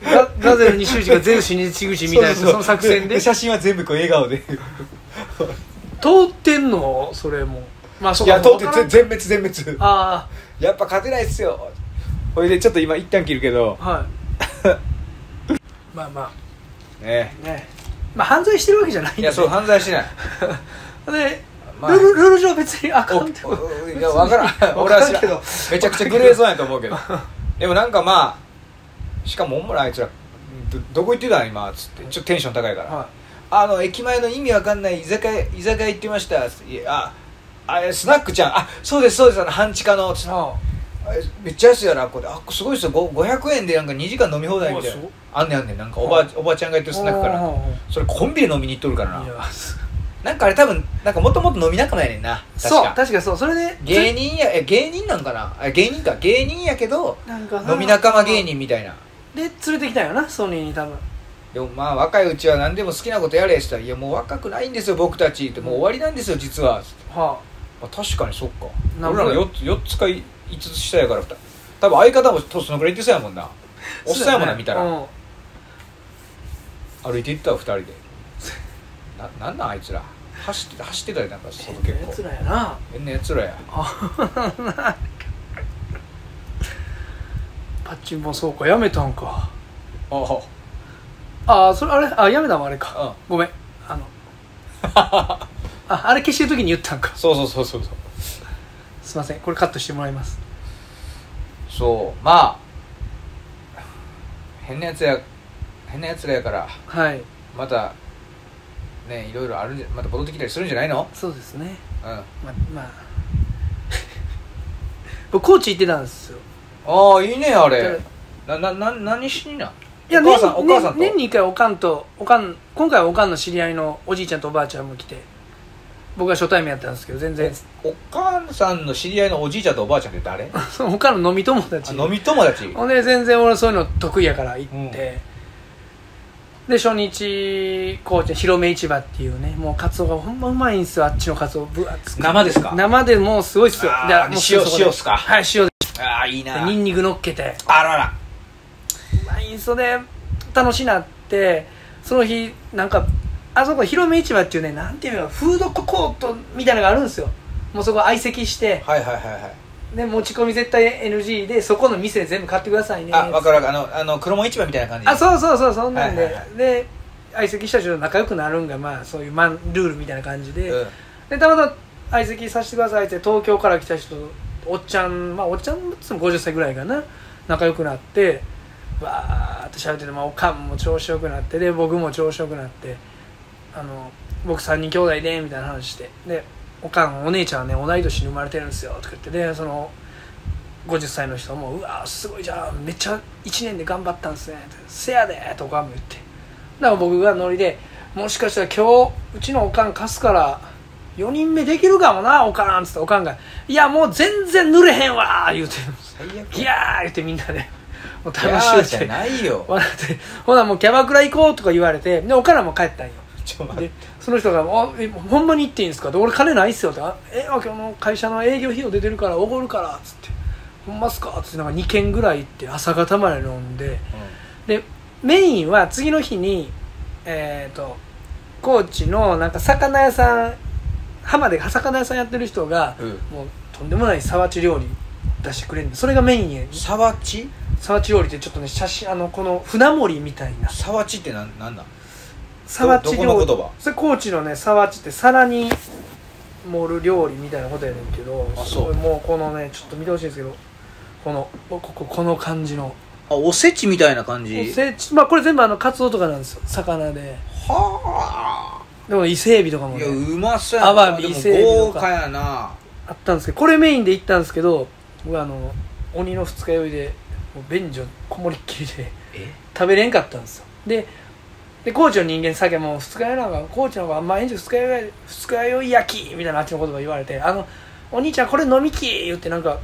ガガゼル西口がゼウスに口みたいなそうそうその作戦で？通写真は全部こう笑顔で。ってんの？それも。まあそうか。いや通って全滅全滅。あやっぱ勝てないっすよ。ほいでちょっと今一旦切るけど。あはい。まあまねあ。ね。まあ犯罪してるわけじゃないんでいやそう犯罪してない。で、まあ。ルールルール上別にあかんっておおいや分からん。俺は知らん。けどめちゃくちゃグレーゾーンやと思うけど。でもなんかまあしかもおもろいあいつらどどこ行ってたん今つって。ちょっとテンション高いから、はあの駅前の意味わかんない居酒屋居酒屋行ってましたいやああれスナックちゃん。あそうですそうです。あの半地下のつめっちゃ安いやろあこれあすごいですよ。ご500円でなんか2時間飲み放題みたいな。あんねんあんねん。なんかおば,、おばちゃんがやってるスナックからそれコンビで飲みに行っとるからな。なんかあれ多分なんかもともと飲み仲間やねんな。確そうか確かそう。それで芸人やえ芸人なんかな。あ芸人か。芸人やけどなんか飲み仲間芸人みたいな。で連れてきたよなソニーに多分。でもまあ若いうちは何でも好きなことやれって言ったら「いやもう若くないんですよ僕たち」って。もう終わりなんですよ実は。はあ確かにそっか。俺らの 4, つ4つか5つ下やから2多分相方もとそのくらい言ってそうやもんな。あおっさんやもんな見たら。うん。歩いていったわ2人で。ななんなんあいつら。走って走ってたよなんか外結やつ構らやな。変なやつらや。あパッチンもそうかやめたんか。あああそれあれあやめたんもあれか。うん。ごめん。あの ああれ消してる時に言ったんか。そうそうそうそうそう。すいません。これカットしてもらいます。そう。まあ変なやつや変なやつらやからはい。またねいろいろあるんじゃまた戻ってきたりするんじゃないの？そうですね。うん。あままあ。僕高知行ってたんですよ。あいいねあれ。ななな何しにないやお母さん、年お母さんと、年年に1回おかんとおかん今回はおかんの知り合いのおじいちゃんとおばあちゃんも来て僕が初対面やったんですけど全然。お母さんの知り合いのおじいちゃんとおばあちゃんって誰？その他の飲み友達。あ飲み友達。ほんで全然俺そういうの得意やから行って、で初日高知の広め市場っていうねもうカツオがほんまうまいんすよあっちのカツオ。分厚く。生ですか？生でもうすごいっすよ。もう塩塩っすか？はい塩でああいいな。ニンニク乗っけて。あらら。うまいんすよね。楽しなって。その日なんかあそこ広め市場っていうねなんていうのフードコートみたいなのがあるんですよ。もうそこ相席して。はいはいはいはい。で持ち込み絶対 NG でそこの店で全部買ってくださいね。あ分かる分かる。あのあの黒門市場みたいな感じ。あそうそうそうそんなんで、はいはいはで相席した人と仲良くなるんがまあそういうマンルールみたいな感じで、うん。でたまたま相席させてくださいって東京から来た人おっちゃんまあおっちゃんっつも50歳ぐらいかな。仲良くなってわーって喋ってて、まあ、おかんも調子よくなってで僕も調子よくなってあの僕3人兄弟でみたいな話して。でおかんお姉ちゃんはね同い年に生まれてるんですよとか言って。でその50歳の人も「うわーすごいじゃん。めっちゃ1年で頑張ったんですね」って「せやで」とおかんも言って。だから僕がノリで「もしかしたら今日うちのおかん貸すから4人目できるかもなおかん」っつっておかんが「いやもう全然濡れへんわ」言うて。るんです最悪。いやー言ってみんなで。もう楽しゅうてーじゃないよ。笑って。ほなもうキャバクラ行こうとか言われて。でおかんらも帰ったんよでて。その人が「あえほんまに行っていいんですか?」で俺金ないっすよ」ってあ「えあ今日の会社の営業費用出てるからおごるから」っつって「ほんまっすか?」っつってなんか2軒ぐらい行って朝方まで飲んで。でメインは次の日にえっ、と高知のなんか魚屋さん浜で魚屋さんやってる人が、うん。もうとんでもないさわち料理出してくれるんでそれがメインや。さわちさわち料理ってちょっとね写真あのこの船盛りみたいな。さわちってなんなんなんさわちどどこ料理それ高知のねさわちって皿に盛る料理みたいなことやねんけどあすごいもうこのねちょっと見てほしいんですけどこのこここの感じの。あおせちみたいな感じ？せまあこれ全部あのカツオとかなんですよ魚で。はでも伊勢海老とかもね。あいやうまそうやアワビ伊勢海老豪華やな。あったんですけどこれメインで行ったんですけど僕あの鬼の二日酔いでもう便所こもりっきりでえ？食べれんかったんですよ。でで高知の人間酒も二日酔いなんか高知の方が毎日二日酔い二日酔い焼きみたいなあっちの言葉言われてあのお兄ちゃんこれ飲みき言ってなんか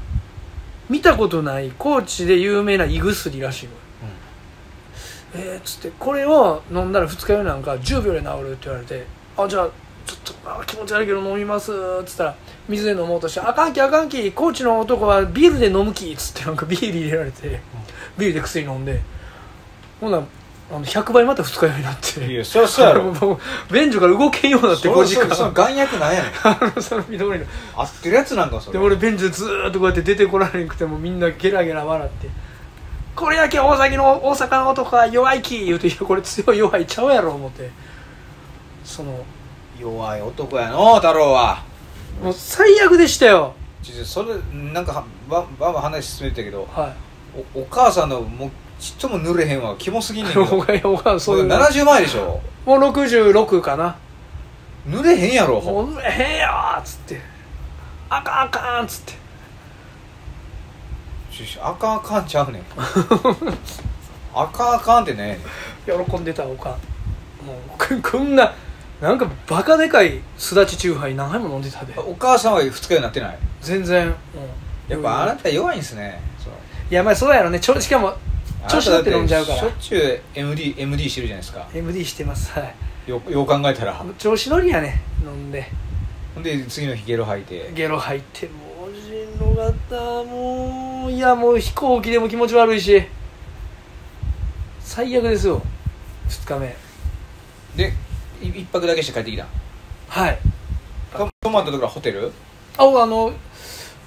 見たことない高知で有名な胃薬らしいの。よ、えー、っつってこれを飲んだら二日酔いなんか10秒で治るって言われてあじゃあちょっとあ気持ち悪いけど飲みます」っつったら水で飲もうとして「あかんきあかんきコーチの男はビールで飲むき」っつってなんかビール入れられてビールで薬飲んで。ほんならあの100倍また二日酔いになって。いやそりゃそうやろ。もう便所から動けんようになって5時間。そその眼薬なんやねん。あのその緑の。合ってるやつなんかそれ。で俺便所でずーっとこうやって出てこられなくてもみんなゲラゲラ笑って「これやけ大崎の大阪の男は弱いき」言うて「いやこれ強い弱いちゃうやろ」思って。その弱い男やの太郎は。もう最悪でしたよ。それなんかはばばば話進めてたけどはおお母さんのもうちっとも濡れへんわ。キモすぎんねんいけど。おかげおかげそういうもう70前でしょ。もう66かな。濡れへんやろもうへえよーっつって。あかんあかんっつって。あかんあかんちゃうねん。あかんあかんってね。喜んでたおかん。もうここんななんかバカでかいすだちチューハイ何杯も飲んでたで。お母さんは二日酔いになってない？全然、うん、やっぱあなた弱いんすね。いやまあそうやろね。ちょしかも調子乗って飲んじゃうから。しょっちゅう MD, MD してるじゃないですか。MD してます。はい。よよう考えたら。調子乗りやね飲んで。ほんで次の日ゲロ吐いて。ゲロ入ってもうしんどかった。もういやもう飛行機でも気持ち悪いし。最悪ですよ。2日目。でい一泊だけして帰ってきた。はい。と泊まったところはホテル？ああの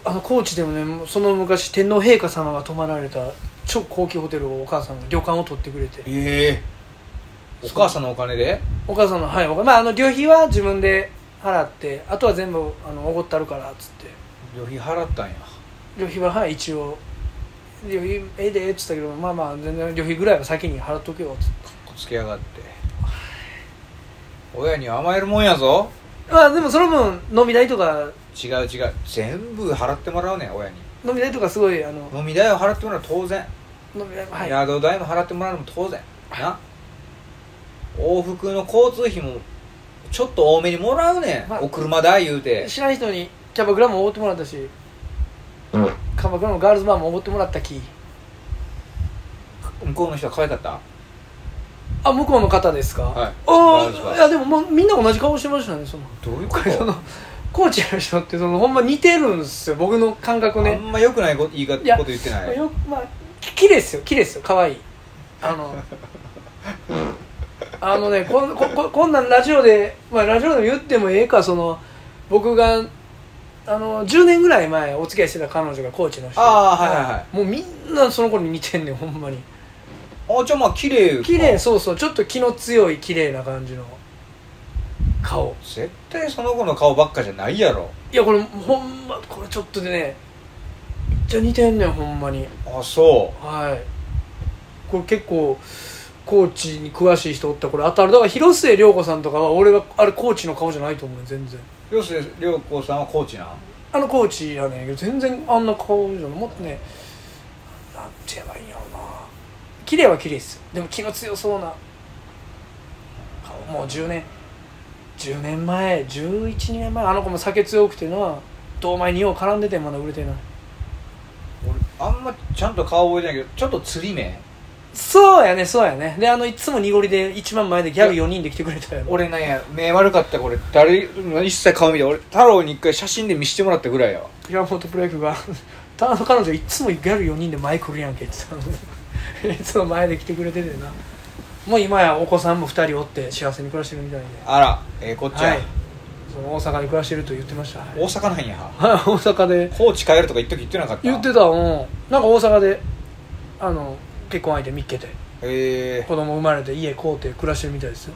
あの高知でもねその昔天皇陛下様が泊まられた超高級ホテルをお母さんが旅館を取ってくれて。ええ。お母さんのお金で？お母さんのはい。おまああの旅費は自分で払ってあとは全部あのおごったるからっつって。旅費払ったんや。旅費ははい一応旅費ええでっつったけどまあまあ全然旅費ぐらいは先に払っとけよっつって。かっこつけやがって。親には甘えるもんやぞ。まあでもその分飲み代とか違う違う。全部払ってもらうねん親に。飲み代とかすごいあの飲み代を払ってもらうのは当然、飲み代はい。宿代も払ってもらうのも当然。な。往復の交通費もちょっと多めにもらうね。ん、まあお車代言うて。知らん人にキャバクラもおごってもらったし、キャバクラのガールズバーもおごってもらったき向こうの人は可愛かった？あ向こうの方ですか、はい。あガールズバー。あいやでももうみんな同じ顔してましたねその。どういうこれそのコーチの人ってそのほんま似てるんですよ。僕の感覚あねんま良くないこと言い方いやこと言ってない。よまあき綺麗ですよ。綺麗ですよ。可愛い。あの あのねこんこここんなんラジオで、まあ、ラジオで言ってもええかその僕があの10年ぐらい前お付き合いしてた彼女がコーチの人。あーはいはいはい。もうみんなその頃に似てんねんほんまに。あじゃあまあ綺麗か？綺麗そうそう。ちょっと気の強い綺麗な感じの顔。絶対その子の顔ばっかじゃないやろ。いやこれほんまこれちょっとでねめっちゃ似てんねんほんまに。あそはい。これ結構コーチに詳しい人おったらこれ当たるだから広末涼子さんとかは俺があれコーチの顔じゃないと思うよ全然。う広瀬涼子さんはコーチなん？あのコーチやねんけど全然あんな顔じゃない。もっとねなんて言えばいいんやろうな。綺麗は綺麗ですよ。でも気の強そうな顔。もう10年10年前11年前あの子も酒強くてな堂前によう絡んでてまだ売れてない俺あんまちゃんと顔覚えてないけどちょっと釣り目。そうやねそうやね。であのいつも濁りで一番前でギャグ4人で来てくれたやろ。俺なんや目悪かったこれ誰一切顔見て俺太郎に一回写真で見してもらったぐらいやわ。山本プロ野球が「た彼女いつもギャル4人で前来るやんけ」って言ってたの。いつも前で来てくれててなもう今やお子さんも2人おって幸せに暮らしてるみたいで。あらええこっちゃ、はい。その大阪に暮らしてると言ってました。はい大阪なんや。は い大阪で。高知帰るとか一時言ってなかった？言ってた。うん。なんか大阪であの結婚相手見っけて。ええ子供生まれて家買うて暮らしてるみたいですよ。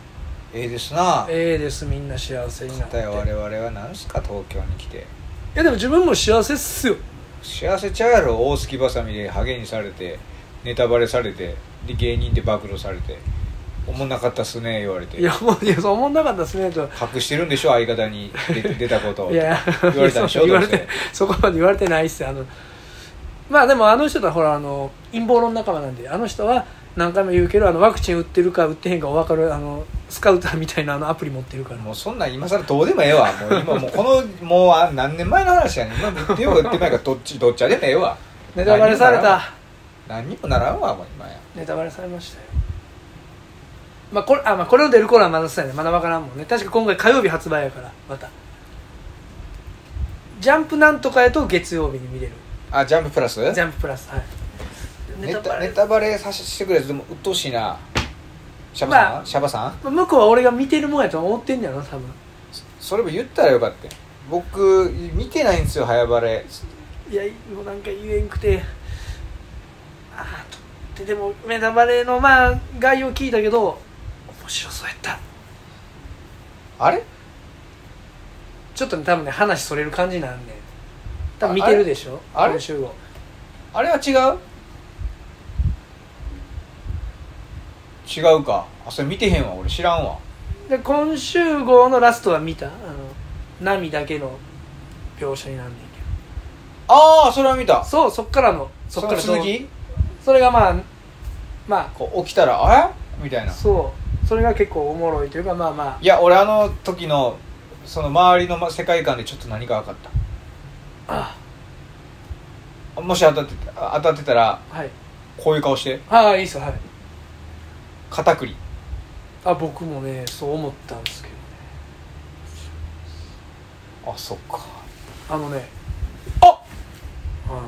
ええですな。ええです。みんな幸せになって。だよ我い々は何すか東京に来て。やでも自分も幸せっすよ。幸せちゃうやろ。大すきばさみでハゲにされてネタバレされてで芸人で暴露されておもんなかったっすね言われて。いやもういやそう思んなかったですねと。隠してるんでしょ相方に出 出たこと。をいや言われたでしょ言われどうてそこまで言われてないっすあの。まあでもあの人とはほらあの陰謀論仲間なんであの人は何回も言うけどあのワクチン打ってるか打ってへんか分かるあのスカウターみたいなあのアプリ持ってるから。もうそんなん今更どうでもええわ。もう今もうこのもうあ何年前の話やねん。今打ってよう打ってないからどっちどっちあでもええわ。ネタバレされた何にもならんわもう今や。ネタバレされましたよ。まあこれあ、まあ、これの出る頃はまだそうやね。まだ分からんもんね。確か今回火曜日発売やからまた。ジャンプなんとかやと月曜日に見れる。あジャンププラス？ジャンププラスはい。ネタバレネタバレさせてくれでも鬱陶しいな。シャバさん、まあシャバさん？向こうは俺が見てるもんやと思ってんやろ多分。それも言ったらよかったよ。僕見てないんですよ早バレ。いやもうなんか言えんくてああとででもネタバレのまあ概要聞いたけど面白そうやった。あれ？ちょっとね多分ね話それる感じなんで。多分見てるでしょ？あれ？今週号あれは違う？違うか。あそれ見てへんわ。俺知らんわ。で今週号のラストは見た？あの波だけの描写になんねんけああそれは見た。どそうそっからの。そそっからの続き？それがまあまこう起きたらあれ？みたいな。あそう。それが結構おもろいというかまあまあ。いや俺あの時のその周りのま世界観でちょっと何か分かっあ。たもし当たってた当たってたらはい。こういう顔して。ああいいっすはい。片栗。あ僕もねそう思ったんですけどね。あそっか。あのね。ああの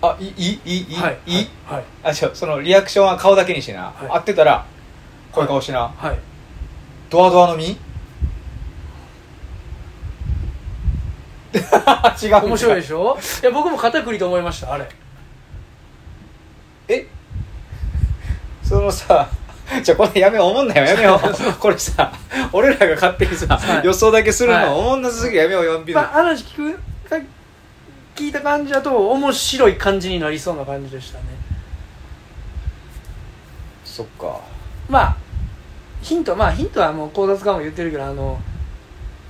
あいいいいいいい、はいいいはい。あ違うそのリアクションは顔だけにしてな、はい。合ってたらこういう顔してな、はい。ドアドアの実？違う面白いでしょ？いや僕も片栗と思いましたあれ。え？そのさじゃこれやめよう思んないよ。やめよう。これさ俺らが勝手にさ、はい。予想だけするはい。の思んなさすぎるやめようよまあ話聞く？聞いた感じだと面白い感じになりそうな感じでしたね。そっか。まあヒントまあヒントはもう考察家も言ってるけどあの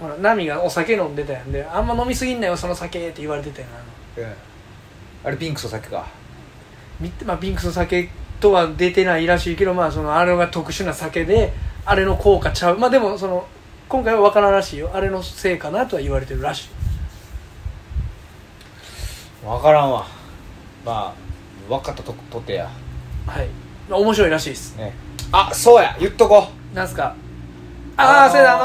ほらナミがお酒飲んでたやんであんま飲みすぎんなよその酒って言われてたやん。あのうんあれピンクスお酒か。みまあ、ピンクスの酒とは出てないらしいけど、まあ、そのあれが特殊な酒であれの効果ちゃう。まあでもその今回は分からんらしいよ。あれのせいかなとは言われてるらしい分からんわ。まあ分かったととてや。はい、まあ、面白いらしいです。ね。あそうや。言っとこう。なんすか？ああ、あのーそうや。あ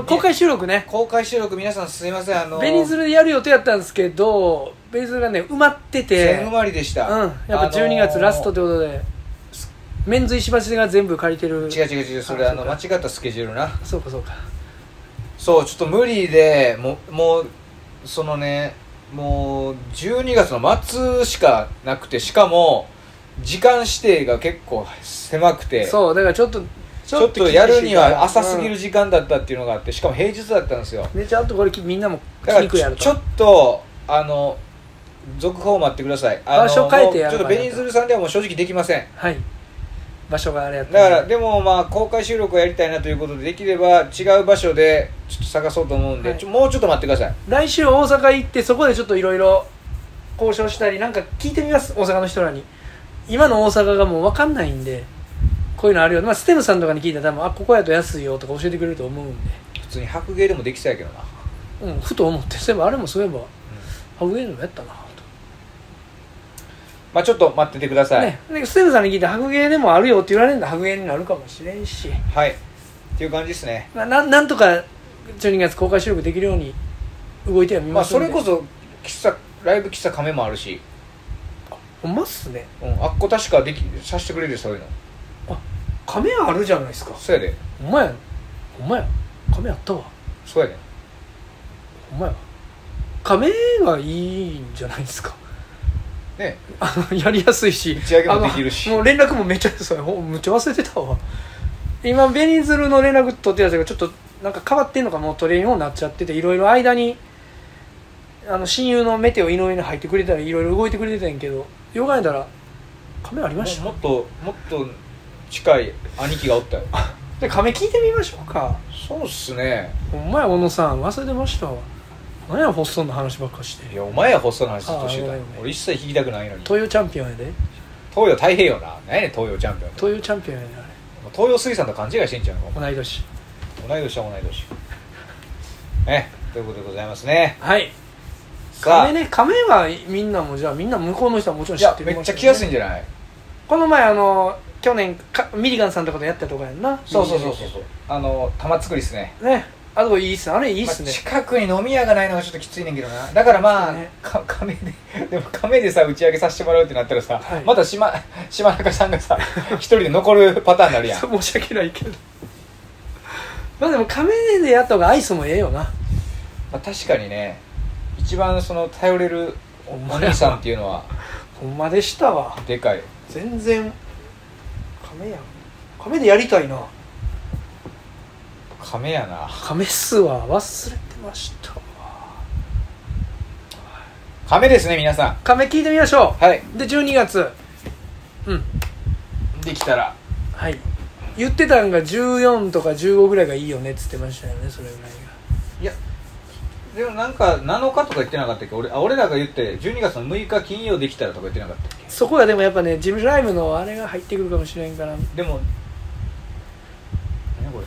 のー公開収録ね。公開収録。皆さんすいません。あのベニズルでやる予定やったんですけどベニズルがね埋まってて。全埋まりでした。うん。やっぱ12月ラストってことで、メンズ石橋が全部借りてる。違う違う違う。それあのあ間違ったスケジュールな。そうかそうか。そうちょっと無理でもうもうそのねもう12月の末しかなくてしかも時間指定が結構狭くてそうだからちょっとちょっとやるには浅すぎるる時間だったっていうのがあってしかも平日だったんですよ。でちゃんとこれみんなもだからちょっとあの続報を待ってください。あの場所変えてやるもうちょっとベニズルさんではもう正直できません。はい場所があれやっただからでもまあ公開収録をやりたいなということでできれば違う場所でちょっと探そうと思うんで、はい。ちょもうちょっと待ってください。来週大阪行ってそこでちょっといろいろ交渉したりなんか聞いてみます？大阪の人らに。今の大阪がもう分かんないんでこういうのあるよ、まあ、ステムさんとかに聞いたら多分あここやと安いよとか教えてくれると思うんで。普通に白芸でもできそうやけどな。うんふと思って。そういえばあれもそういえばハブゲームやったなまあちょっと待っててくだと、さい、ね。でステムさんに聞いて白芸でもあるよって言われるんだ。白芸になるかもしれんし、はい。っていう感じですね。まあ、なんなんとか12月公開収録できるように動いてはみまあますんでそれこそ喫茶ライブ喫茶亀もあるし、ほんまっすね。うん、あっこ確かできさせてくれるよそういうの。亀あるじゃないですか。そうやで。ほんまや。ほんまや。亀あったわ。そうやで。ほんまや。亀がいいんじゃないですかね。あ のやりやすいし。打ち上げもできるし。もう連絡もめっちゃそうほんめっちゃ忘れてたわ。今ベニズルの連絡取ってたけどちょっとなんか変わってんのかもう取れんようになっちゃってていろいろ間にあの親友のメテオ井上に入ってくれたりいろいろ動いてくれてたんやけどよかえたら亀ありました？ももっともっと近い兄貴がおったよ。で亀聞いてみましょうか。そうっすね。ほんまや小野さん。忘れてましたわ何やホッソンの話ばっかして。いやお前や細の話ずっとしてたあごめんごめん俺一切聞きたくないのに。東洋チャンピオンやで。東洋太平洋な何やねん東洋チャンピオン。って東洋チャンピオンやであ東洋水産と勘違いしてんじゃん。れ同い年。同い年は同い年。ねということでございますね。はい。さあ。亀ね亀はみんなもじゃあみんな向こうの人はもちろん知ってるめっちゃ来やすいんじゃない？この前あの去年かミリガンさんとかとやったとかやんな。そうそうそうそう。そうあの玉造りっすね。ねあといいっすね。あれいいっすね。まあ、近くに飲み屋がないのがちょっときついねんけどな。だからまあ、ね。か亀で でも亀でさ打ち上げさせてもらうってなったらさ、はい。また島 島中さんがさ一人で残るパターンになるやん。申し訳ないけど。まあでもカメでやった方がアイスもええよな。まあ、確かにね一番その頼れるお兄さんっていうのはほんまでしたわ。でかい。全然カメやん。カメでやりたいな亀やな。カメっすわ。忘れてました。わ亀ですね皆さカメ聞いてみましょんはい。うで12月。うん。できたら。はい。言ってたんが14とか15ぐらいがいいよねっつってましたよねそれぐらいが。いやでもなんか7日とか言ってなかったっけ？俺あ俺らが言って12月の6日金曜できたらとか言ってなかったっけ？そこがでもやっぱね事務所ライブのあれが入ってくるかもしれんから。でも何これ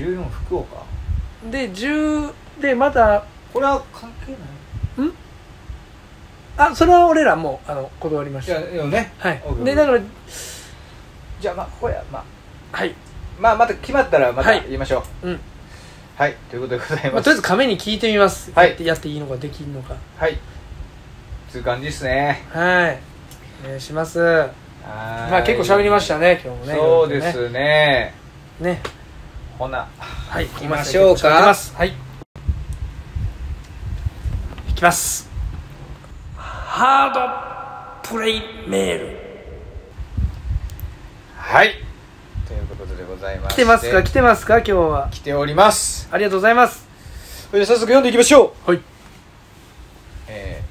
14福岡で10でまたこれは関係ない？あそれは俺らもうあの断りまいした。やいやね。はい。でだからじゃあまあこれはまあ。はい、まあまた決まったらまたはい。言いましょう。うん。はい、ということでございまあ、ますとりあえず亀に聞いてみます、はい。やっていいのかできるのか。はい。つう感じですね。はい。お願いします。ままあ結構喋りましたね今日もね。そうですねね。ねほな。はい行きましょうか。はい。いきます。ハードプレイメール。はい。ということでございまして。来てますか？来てますか？今日は。来ております。ありがとうございます。それでは早速読んでいきましょう。はい。え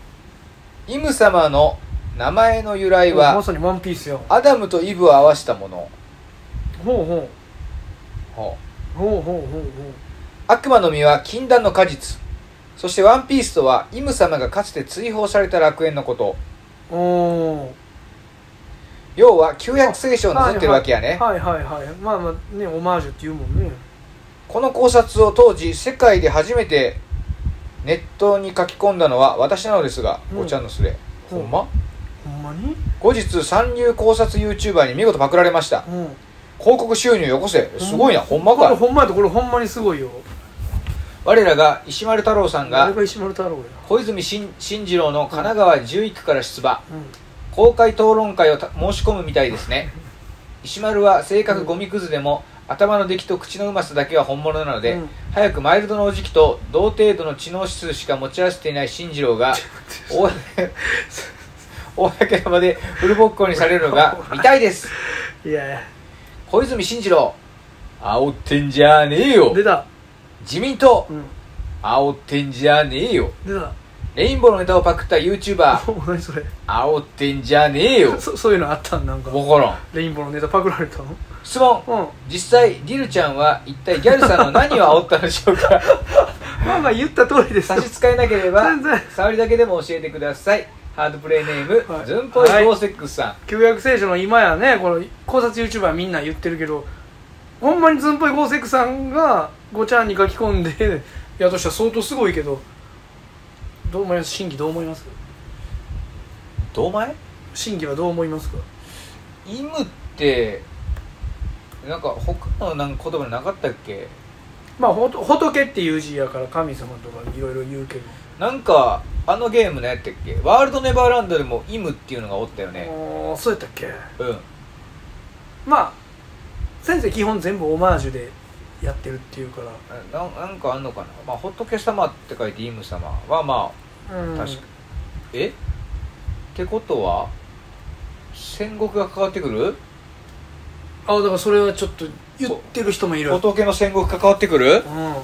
ーイム様の名前の由来まはさにワンピースよ。アダムとイブを合わせたもの。ほうほほううほうほうほう。ほ悪魔の実は禁断の果実。そしてワンピースとはイム様がかつて追放された楽園のこと。うお要は旧約聖書をなぞってるわけやね、はいはいはいはい。まあまあねオマージュって言うもんね。この考察を当時世界で初めてネットに書き込んだのは私なのですが、うん。ごちゃんのすれ、うん。ほんま？ほんまに？後日三流考察 YouTuber に見事パクられました。うん広告収入よこせ。すごいな、ほんまこれかほんまやとこれほんまにすごいよ。我らが石丸太郎さんがあれが石丸太郎や。小泉進進次郎の神奈川11区から出馬。うん。公開討論会をた申し込むみたいですね。石丸は性格ゴミくずでも、頭の出来と口のうまさだけは本物なので、うん。早くマイルドのおじきと同程度の知能指数しか持ち合わせていない進次郎が公公の場でフルボッコにされるのが見たいです。いや小泉進次郎。煽ってんじゃねえよ。出た。自民党。うん。煽ってんじゃねえよ。出た。レインボーのネタをパクった YouTuber お何それ。煽ってんじゃねえよ。そそういうのあったんなんか。わからん。レインボーのネタパクられたの？質問うん。実際リルちゃんは一体ギャルさんの何を煽ったのでしょうか？まあまあ言った通りですよ。差し支えなければ触りだけでも教えてくださいハードプレイネーム、はい。ズンポイゴーセックスさん、旧約聖書の今やねこの考察 YouTuber みんな言ってるけどほんまにズンポイゴーセックさんがごちゃんに書き込んで やとしたら相当すごいけどどう思います？審議どう思います？どう前審議はどう思いますか？イムってなんか他のなんか言葉なかったっけ？まあほと仏っていう字やから神様とかいろいろ言うけど。なんかあのゲームのやったっけ？ワールドネバーランドでもイムっていうのがおったよね。あーそうやったっけ？うん。まあ先生基本全部オマージュでやってるっていうから。ななんかあんのかな？まあ仏様って書いてイム様。はまうん。あ確か。え？ってことは戦国が関わってくる？あだからそれはちょっと言ってる人もいる。仏の戦国関わってくる？うん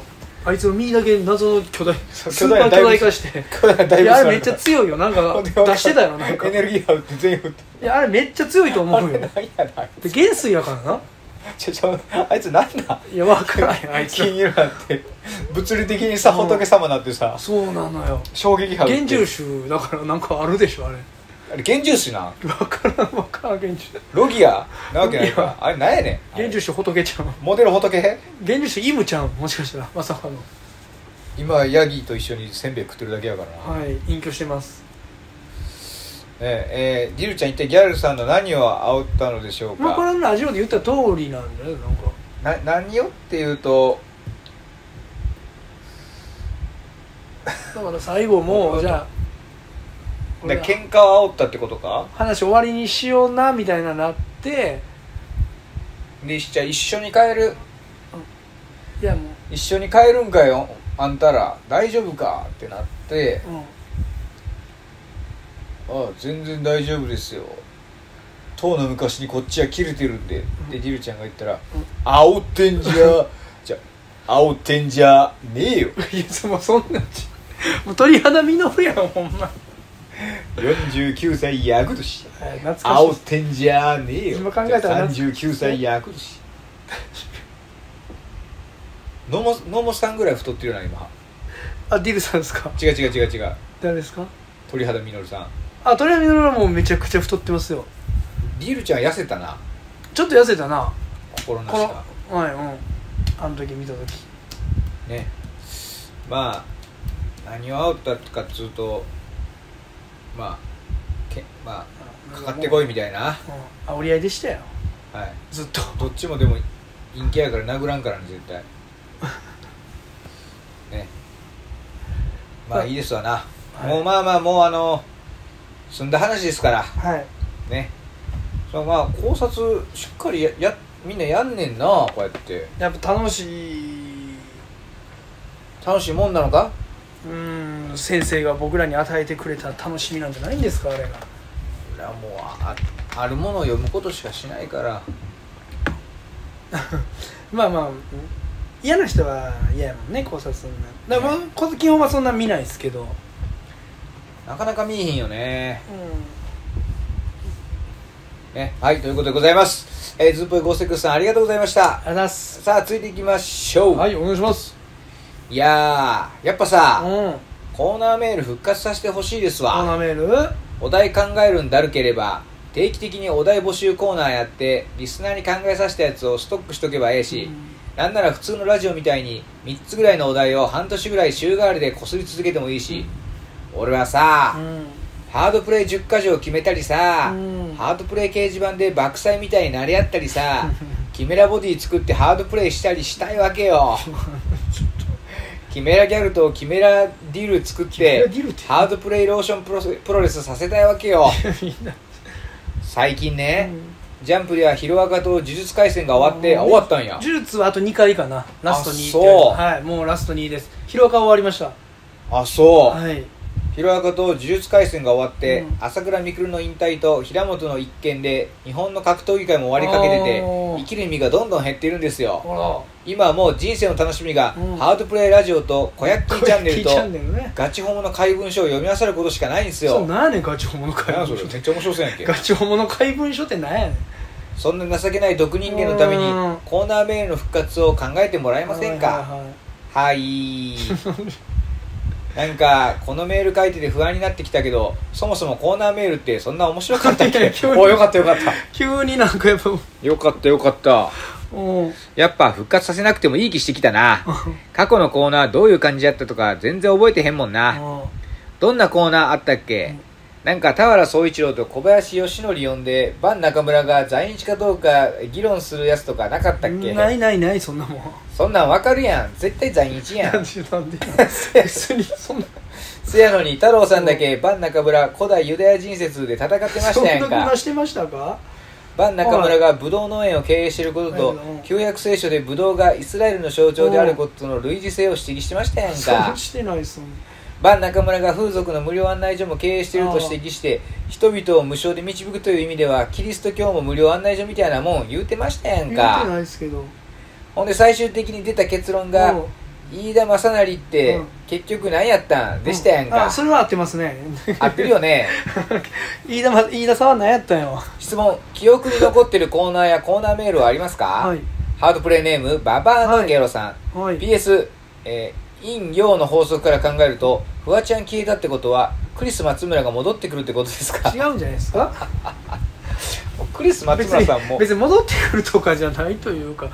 あいつの身だけ謎の巨大スーパー巨大化して。だいやあれめっちゃ強いよ。なんか出してたよなんか。エネルギー張って全員振っていやあれめっちゃ強いと思うよ。で元帥やからな。ちょちょあいつなんだ？いやわからんよあいつ。なって。物理的にさうん。仏様になってさ。そうなのよ。衝撃波打って。幻獣種だからなんかあるでしょあれあれ幻獣種な。わからんわからん幻獣ロギア？なわけないか。あれなんやねん。幻獣種仏ちゃんモデル仏幻獣種イムちゃんもしかしたら。まさかの。今ヤギと一緒にせんべい食ってるだけやからな。はい隠居してます。えー、ディルちゃん一体ギャルさんの何を煽ったのでしょうまあこかれラジオで言った通りなんだよなんか。な何をっていうとだから最後も じゃあで喧嘩を煽ったってことか？話終わりにしようなみたいななって。でじゃあ一緒に帰る？いやも一緒に帰るんかよ？あんたら。大丈夫か？ってなって。う、うん、ああ全然大丈夫ですよ。当の昔にこっちは切れてるんで、うん。でディルちゃんが言ったら「煽ってんじゃ。じゃ煽ってんじゃねえよ。いやそもうそんなもう鳥肌実るやんほんま49歳役年はい懐かしい。煽ってんじゃねえよ。今考えたら39歳役年野茂野茂さんぐらい太ってるよな今。あディルさんですか？違う違う違う違う。誰ですか？鳥肌実さん。あ鳥肌実はもうめちゃくちゃ太ってますよ。ディルちゃん痩せたな。ちょっと痩せたな。こ心なしか。のはいうん。あの時見た時。ね。まあ何を煽ったかっつうとまあけまあかかってこいみたいな、うん、あ折り合いでしたよ。はい、ずっと。どっちもでも陰キャやから殴らんからね絶対。ね。まあいいですわな、はい。もうまあまあもうあの済んだ話ですから。はい。ね。そうまあ考察しっかりややみんなやんねんなこうやって。やっぱ楽しい。楽しいもんなのか？うん先生が僕らに与えてくれた楽しみなんじゃないんですかあれが。俺はもうああるものを読むことしかしないから。まあまあうん嫌な人は嫌やもんね考察するのだからまあこ基本はそんな見ないですけど。うんなかなか見えへんよね。ねはいということでございます、えー、ズーポイゴーセクスさんありがとうございました。ありがとうございます。さあついていきましょう、はいお願いしますいやーやっぱうん。さ、ココーナーメール復活させてほしいですーナわーメール？お題考えるんだるければ定期的にお題募集コーナーやってリスナーに考えさせたやつをストックしとけばええし、なんなら普通のラジオみたいに3つぐらいのお題を半年ぐらい週替わりでこすり続けてもいいし、俺はさ、うん。ハードプレイ10箇条決めたりさ、うん。ハードプレイ掲示板で爆災みたいになり合ったりさ キメラボディ作ってハードプレイしたりしたいわけよ キメラギャルとキメラディル作ってハードプレイローションプロプロレスさせたいわけよ。最近ね、ジャンプではヒロアカと呪術廻戦が終わって、終わったんや。呪術はあと2回かな。ラスト2あそう。はいもうラスト2です。ヒロアカ終わりました。あそう、はいヒロアカと呪術廻戦が終わって、うん。朝倉未来の引退と平本の一件で日本の格闘技界も終わりかけててあー。生きる意味がどんどん減っているんですよ。ほ今はもう人生の楽しみが、うん。ハードプレイラジオと小ヤッキーチャンネルとチャンネルね。ガチホモの怪文書を読み漁ることしかないんですよ。そうなんやねんガチホモの怪何やそ文書れめっちゃ面白そうやんけ。ガチホモの怪文書ってなんやねんそんな情けない毒人間のためにうん。コーナーメールの復活を考えてもらえませんか？はい。はい なんかこのメール書いてて不安になってきたけどそもそもコーナーメールってそんな面白かったっけ？およかったよかった。急になんかやっぱ。よかったよかった。うん。やっぱ復活させなくてもいい気してきたな。過去のコーナーどういう感じやったとか全然覚えてへんもんな。どんなコーナーあったっけ、なんか田原総一郎と小林義則呼んでバン中村が在日かどうか議論するやつとかなかったっけ？ないないないそんなもん。そんなんわかるやん。絶対在日やなんんでなんで？別にそんな。せやのに太郎さんだけバン中村古代ユダヤ人説で戦ってましたやんそんなしてましたか？バン中村がブドウ農園を経営していることと旧約聖書でブドウがイスラエルの象徴であることとの類似性を指摘してましたやんか。そうしてないっすもんバン中村が風俗の無料案内所も経営していると指摘して人々を無償で導くという意味ではキリスト教も無料案内所みたいなもん言うてましたやん言ってかないっすけど。ほんで最終的に出た結論がうん。飯田正成ってうん。結局何やったんでしたやんか。あそれは合ってますね。合ってるよね。飯田ま飯田さんは何やったんよ。質問。記憶に残ってるコーナーやコーナーメールはありますか、はい。ハードプレイネームババアのゲロさん、はい。PS、えー、陰陽の法則から考えるとフワちゃん消えたってことはクリス松村が戻ってくるってことですか？違うんじゃないですか？クリス松別村さんもに別に戻ってくるとかじゃないというか。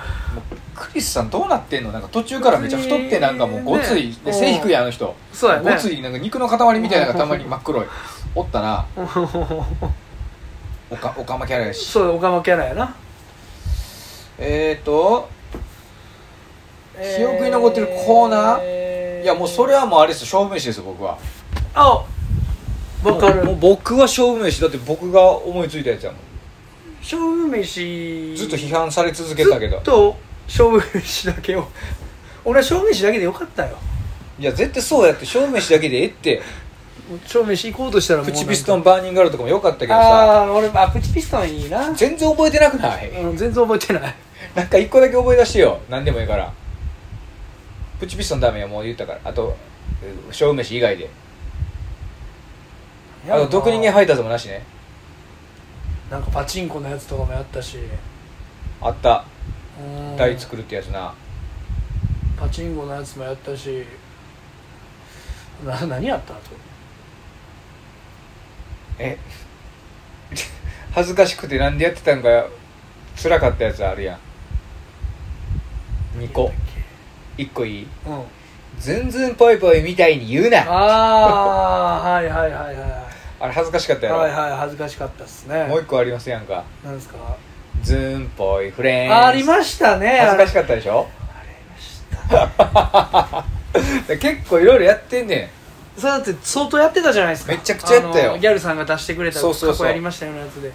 クリスさんどうなってんの？なんか途中からめっちゃ太ってなんかもうごつい、ねで背低いあの人。そうやね。ごついなんか肉の塊みたいなのが たまに真っ黒いおったな。おかおかまキャラやし。そうオカマキャラやな。えーと記憶に残ってるコーナー？ー。いやもうそれはもうあれですよ勝負飯ですよ僕は。あわかる。もう僕は勝負飯だって僕が思いついたやつやもん。勝負飯ずっと批判され続けたけど。ずっと勝負飯だけを。俺は勝負飯だけでよかったよ。いや絶対そうやって勝負飯だけでええって。勝負飯行こうとしたらもうプチピストンバーニングガールとかもよかったけどさ。ああ俺あプチピストンいいな、全然覚えてなくない？うん、全然覚えてない。なんか一個だけ覚え出してよ。何でもいいからプチピストンダメよもう言ったから。あと勝負飯以外で。あと毒人間ファイターズもなしね。なんかパチンコのやつとかもやったし。あった。うん。台作るってやつな。パチンコのやつもやったし。な何やった？あとえ？恥ずかしくてなんでやってたんか辛かったやつあるやん。2個1個いい？うん。ズンズンぽいぽいみたいに言うな。ああはいはいはいはい。あれ恥ずかしかったやろ、はいはい恥ずかしかったっすね。もう一個ありますやんか。なんですか？ズンぽいフレン。ズあありましたね。恥ずかしあかったでしょ？りました。結構いろいろやってんねそれだって相当やってたじゃないですか。めちゃくちゃやったよ。あのギャルさんが出してくれたそうそうそう。過去やりましたようなやつで。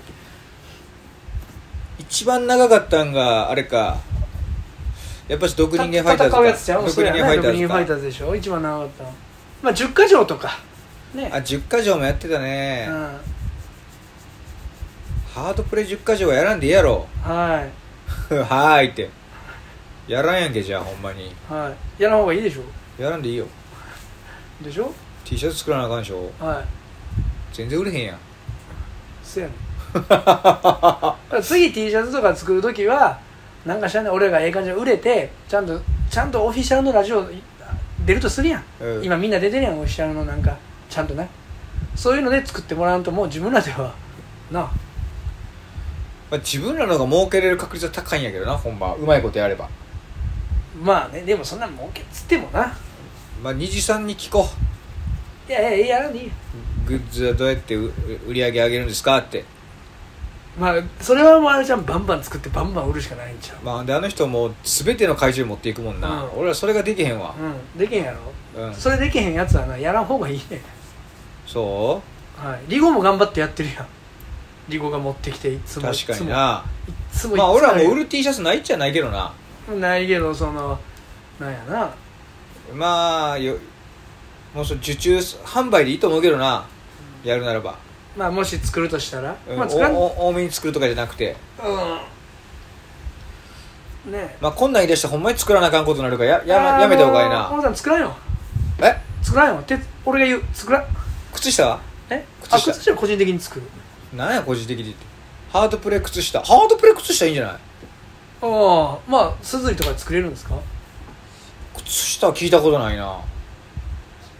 一番長かったんがあれかやっぱし毒人間ファイターズか。戦うやつちゃう毒人間ファイターズね毒人間ファイタかーズでしょ一番長かったの。まあ10か条とかねあ10か条もやってたね、うん。ハードプレイ10か条はやらんでいいやろ。はい。はーいって。やらんやんけじゃあほんまに。はい。やらん方がいいでしょ。やらんでいいよ。でしょ。T シャツ作らなあかんでしょ。はい。全然売れへんやん。そうやねん。次 T シャツとか作る時はなんかしらね俺がええ感じで売れてちゃんとちゃんとオフィシャルのラジオ出るとするやん、うん。今みんな出てるやんオフィシャルのなんかちゃんとねそういうので作ってもらわんともう自分らではなあ。まあ、自分らの方が儲けれる確率は高いんやけどなほんま。うまいことやれば。まあねでもそんな儲けっつってもな。まあ虹さんに聞こいやいややらんでいいグッズはどうやってう売り上げ上げるんですかってまあそれはもうあれじゃん。バンバン作ってバンバン売るしかないんちゃう。まあであの人も全ての会場に持っていくもんな、うん。俺らそれができへんわ。うん。できへんやろ、うん。それできへんやつはなやらん方がいいね。そはい。リゴも頑張ってやってるやん。リゴが持ってきていつうも確かにな。いつもいつもまあ俺らもう売る。る T シャツないっちゃないけどな。ないけどそのなんやな。まあよもうそれ受注販売でいいと思うけどな。やるならば、まあもし作るとしたら、うん。まあ作らん。うんおお多めに作るとかじゃなくて。ねまあこんなん言い出してほんまに作らなあかんことになるからややめやめた方がいいな。小野さん作らんよえ作らんよって俺が言う作らん靴下え靴下あ靴下は個人的に作るなんや個人的にってハードプレイ靴下ハードプレイ靴下いいんじゃないああまあすずりとかで作れるんですか靴下は聞いたことないな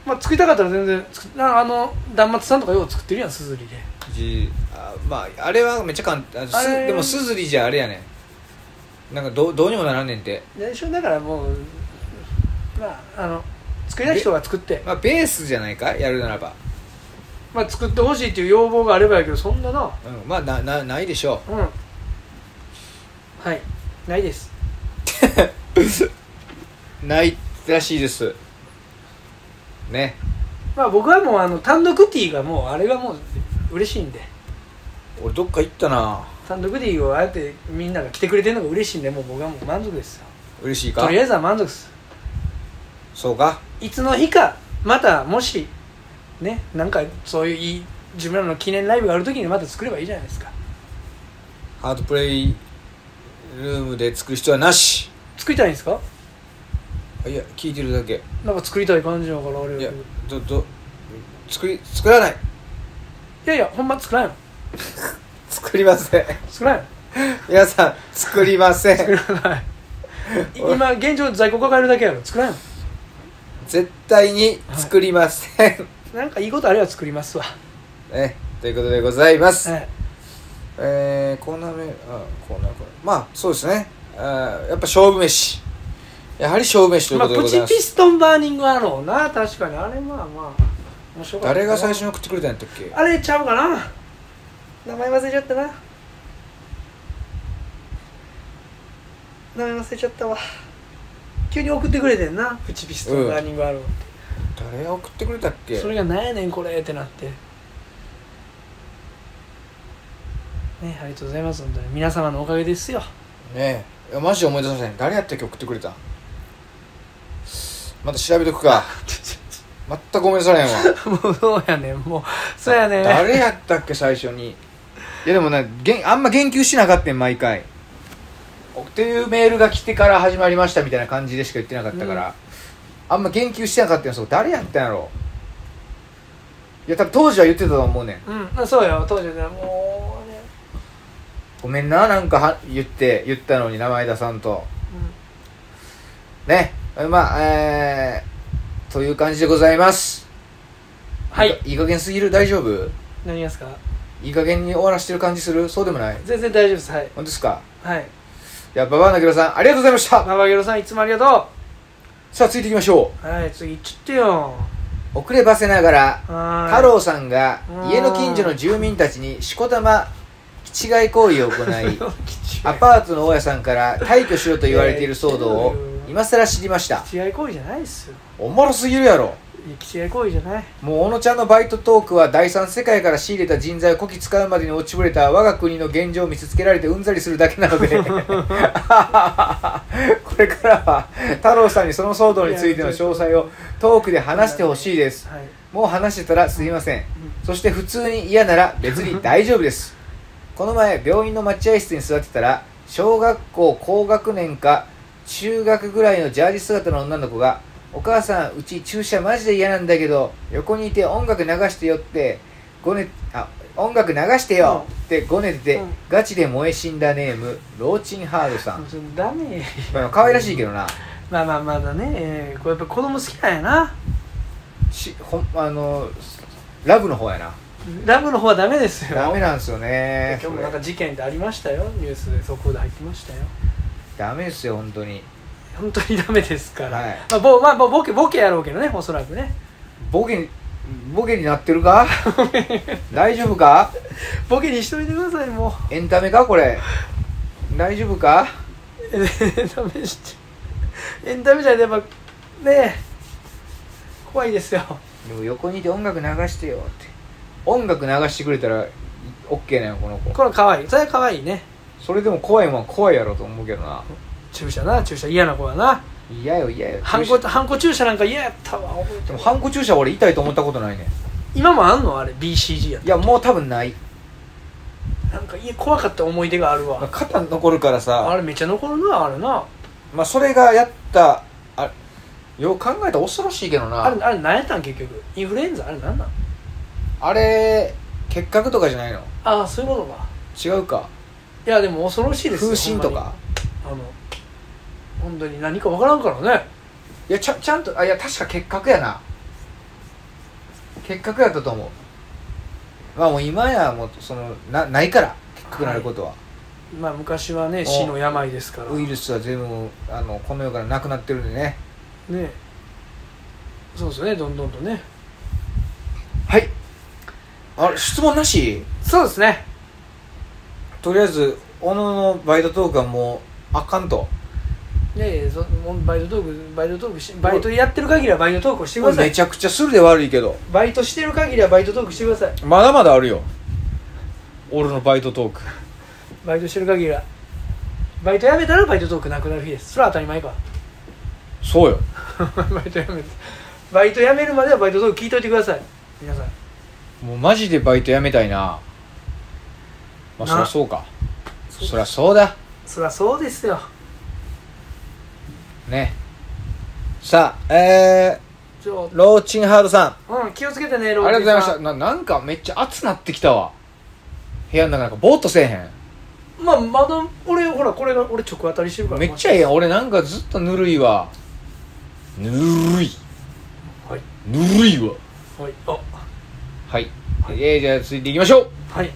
まあ作りたかったら全然あの断末さんとかよう作ってるやんすずりで。じあまああれはめっちゃ簡単。でもすずりじゃあれやねん。なんかどうどうにもならんねんて。でしょだからもうまああの作りたい人が作って。まあベースじゃないか？やるならば、まあ作ってほしいっていう要望があればやけどそんなな。うん、まあななないでしょう。ん。はい。ないです。う ないらしいですね。まあ僕はもうあの単独ティーがもうあれがもう嬉しいんで。俺どっか行ったな。単独ティーをああやってみんなが来てくれてるのが嬉しいんでもう僕はもう満足ですよ。嬉しいか？とりあえずは満足です。そうか？いつの日かまたもしねなんかそういういい自分らの記念ライブがある時にまた作ればいいじゃないですか。ハードプレイルームで作る必要はなし。作りたいんですか？あいや聞いてるだけ。なんか作りたい感じだからあれいやどど作り作らない。いやいやほんま作らんよ。作りません。作らんよ。皆さん作りません。作らない。今現状在庫抱えるだけやろ。作らんよ。絶対に作りません、なんかいいことあれば作りますわ。ね、ということでございます、はい。えー、コーナー名あコーナーこれまあそうですね。あーやっぱ勝負飯やはり勝負飯というまあプチことでございます、ピストンバーニングアローな。確かにあれまあまあ面白かった誰が最初に送ってくれたんやったっけ？あれちゃうかな？名前忘れちゃったな。名前忘れちゃったわ。急に送ってくれてんな。プチピストうんラーニングアルバム誰が送ってくれたっけ？それが何やねんこれってなって。ねありがとうございます本当に。皆様のおかげですよ。ねえ。いやマジで思い出させない誰やったっけ送ってくれたん？また調べとくか。全く思い出されへんわ。もうそうやねん。もうそうやねん。誰やったっけ最初に。いやでもねげんあんま言及しなかったん毎回。っていうメールが来てから始まりましたみたいな感じでしか言ってなかったから、あんま言及してなかったんそう。誰やったんやろ。いや多分当時は言ってたと思うねん。うん。そうよ。当時ねもうね、ごめんななんかは言って言ったのに名前出さんと。ねまあえー、という感じでございます。はい。いかいい加減すぎる？大丈夫？何がですか？いい加減に終わらせてる感じする？そうでもない？全然大丈夫です。はい。本当ですか？はい。いやババアナギロさんありがとうございました。ババゲロさんいつもありがとさあついていきましょう。はい次行っちゃってよ。う遅ればせながら太郎さんがうん。家の近所の住民たちにしこたま気違い行為を行い アパートの大家さんから退去しろと言われている騒動を 今更知りました。気違い行為じゃないっすよ。おもろすぎるやろ。気違い行為じゃない。もう小野ちゃんのバイトトークは第三世界から仕入れた人材をこき使うまでに落ちぶれた我が国の現状を見せつけられてうんざりするだけなので。これからは太郎さんにその騒動についての詳細をトークで話してほしいです。はい。もう話してたらすいません。そして普通に嫌なら別に大丈夫です。この前病院の待合室に座ってたら小学校高学年か中学ぐらいのジャージ姿の女の子が「お母さんうち注射マジで嫌なんだけど横にいて音楽流してよ」ってごねあ音楽流してよってごねてて、うん。ガチで燃え死んだネームローチンハードさん。ダメまあ可愛らしいけどな。まあまあまだね、えーこれやっぱ子供好きなんやな。しほんあのラブの方やな。ラブの方はダメですよ。ダメなんですよね今日もなんか事件でありましたよ。ニュースで速報で入ってましたよダメですよ本当に。本当にダメですから、はい。まあぼまあ、ぼボケボケやろうけどねおそらくね。ボケにボケになってるか？大丈夫か？ボケにしといてくださいもエンタメかこれ？大丈夫か？うエンタメして。エンタメじゃやっぱねえ怖いですよ。でも横にいて音楽流してよって。音楽流してくれたら OK なよこの子。これ可愛い。それは可愛いねそれでも怖いもん怖いやろと思うけどな。注射な注射。嫌な子やな。嫌よ嫌よ。ハンコハンコ注射なんか嫌やったわ。覚えてるでもハンコ注射俺痛いと思ったことないね今もあんの？あれ BCG やっいやもう多分ない。たなんか家怖かった思い出があるわ。肩残るからあされめっちゃ残るなあれな。まあそれがやったあよう考えたら恐ろしいけどな。あれあれ何やったん？結局。インフルエンザ？あれ何なん？あれ結核とかじゃないの？ああそういうことか。違うかいやでも恐ろしいですよ風疹とか？ほんまに。あの本当に何か分からんからね。いやちゃちゃんとあいや確か結核やな。結核やったと思う。まあもう今やもうそのなないから結核なることは、まあ昔はね死の病ですから。ウイルスは全部あのこの世からなくなってるんでね。ね。そうですよねどんどんとね。はい。あれ質問なし？そうですねとりあえず小野のバイトトークはもうあかんと。いやいやそもうバイトトークバイトトークしバイトやってる限りはバイトトークをしてください。めちゃくちゃするで悪いけど。バイトしてる限りはバイトトークしてください。まだまだあるよ。俺のバイトトーク。バイトしてる限りは。バイト辞めたらバイトトークなくなる日です。それは当たり前か。そうよ。バイト辞めバイト辞めるまではバイトトーク聞いといてください。皆さん。もうマジでバイト辞めたいなまあなそりゃそうか。そりゃそうだ。そりゃそうですよ。ね。さあえー、ローチンハードさん。うん気をつけてねあロりがとうございました。たななんかめっちゃ暑なってきたわ。部屋の中なんかボーっとせえへん。まあまだ俺ほらこれが俺直当たりしてるから。めっちゃええやん。俺なんかずっとぬるいわ。ぬるい。はい。ぬるいわ。はい。あ。はい、えー、じゃあ続いていきましょう。はい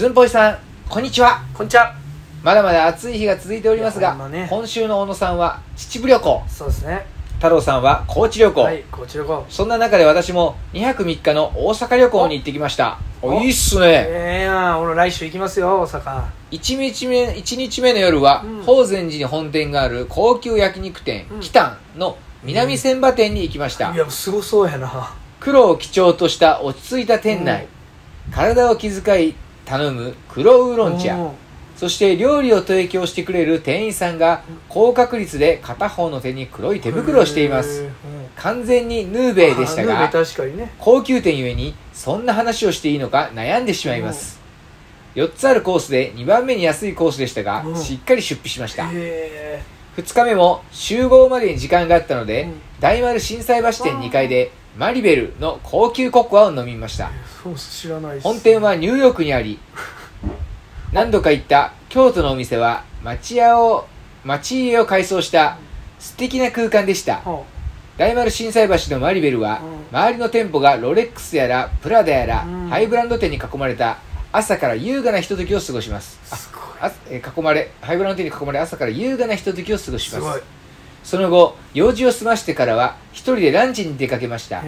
ずんぽいさんこんにちは。こんにちは。まだまだ暑い日が続いておりますが、ね。今週の小野さんは秩父旅行そうですね。太郎さんは高知旅行、はいこちらこそんな中で私も2泊3日の大阪旅行に行ってきました。お。おいいっすね。ええやん俺来週行きますよ大阪。1日目一日目の夜は、うん。法善寺に本店がある高級焼肉店、うん。キタンの南千葉店に行きました、いやすごそうやな。黒を基調とした落ち着いた店内、体を気遣い頼む黒ウーロン茶。うんそして料理を提供してくれる店員さんが高確率で片方の手に黒い手袋をしています。完全にヌーベイでしたが高級店ゆえにそんな話をしていいのか悩んでしまいます。4つあるコースで2番目に安いコースでしたがうん。しっかり出費しました。へ2日目も集合までに時間があったので、うん。大丸心斎橋店2階でマリベルの高級ココアを飲みました。えそう知らない本店はニューヨークにあり 何度か行った京都のお店は町屋を町家を改装した素敵な空間でした。は大丸心斎橋のマリベルは、うん。周りの店舗がロレックスやらプラダやら、うん。ハイブランド店に囲まれた朝から優雅なひとときを過ごします。ああえー囲まれハイブランド店に囲まれ朝から優雅なひとときを過ごしますその後用事を済ましてからは一人でランチに出かけました。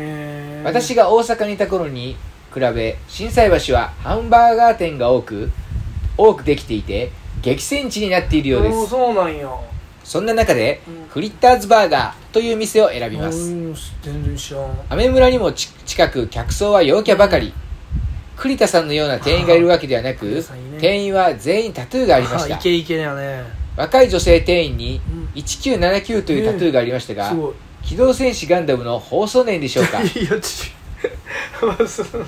私が大阪にいた頃に比べ心斎橋はハンバーガー店が多く多くできていて激戦地になっているようです。そうなんや。そんな中でうん。フリッターズバーガーという店を選びます。うん全然知らん。アメ村にもち近く客層は陽キャばかり。栗田さんのような店員がいるわけではなくね。店員は全員タトゥーがありました。あイケイケだよね。若い女性店員にうん1979というタトゥーがありましたがすごい。機動戦士ガンダムの放送年でしょうか？いやち まあそう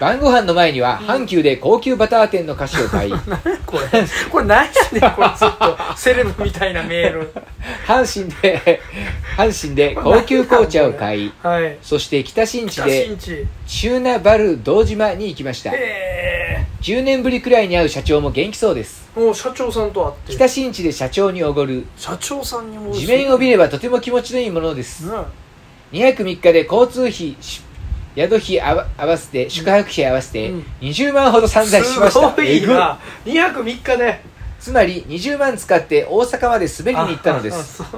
晩ご飯の前には阪急で高級バター店の菓子を買い。これ？これ何やねんこれ。ずっとセレブみたいなメール。阪神で阪神で高級紅茶を買い。はい。そして北新地北で新地。チューナバル堂島に行きました。へ10年ぶりくらいに会う社長も元気そうです。えもう社長さんと会って。北新地で社長におごる。社長さんにも地面を見ればとても気持ちのいいものです。ね。2泊3日で交通費し宿費合わせて宿泊費合わせてうん。20万ほど散財しました。すごいな。2泊3日でつまり20万使って大阪まで滑りに行ったのです。あ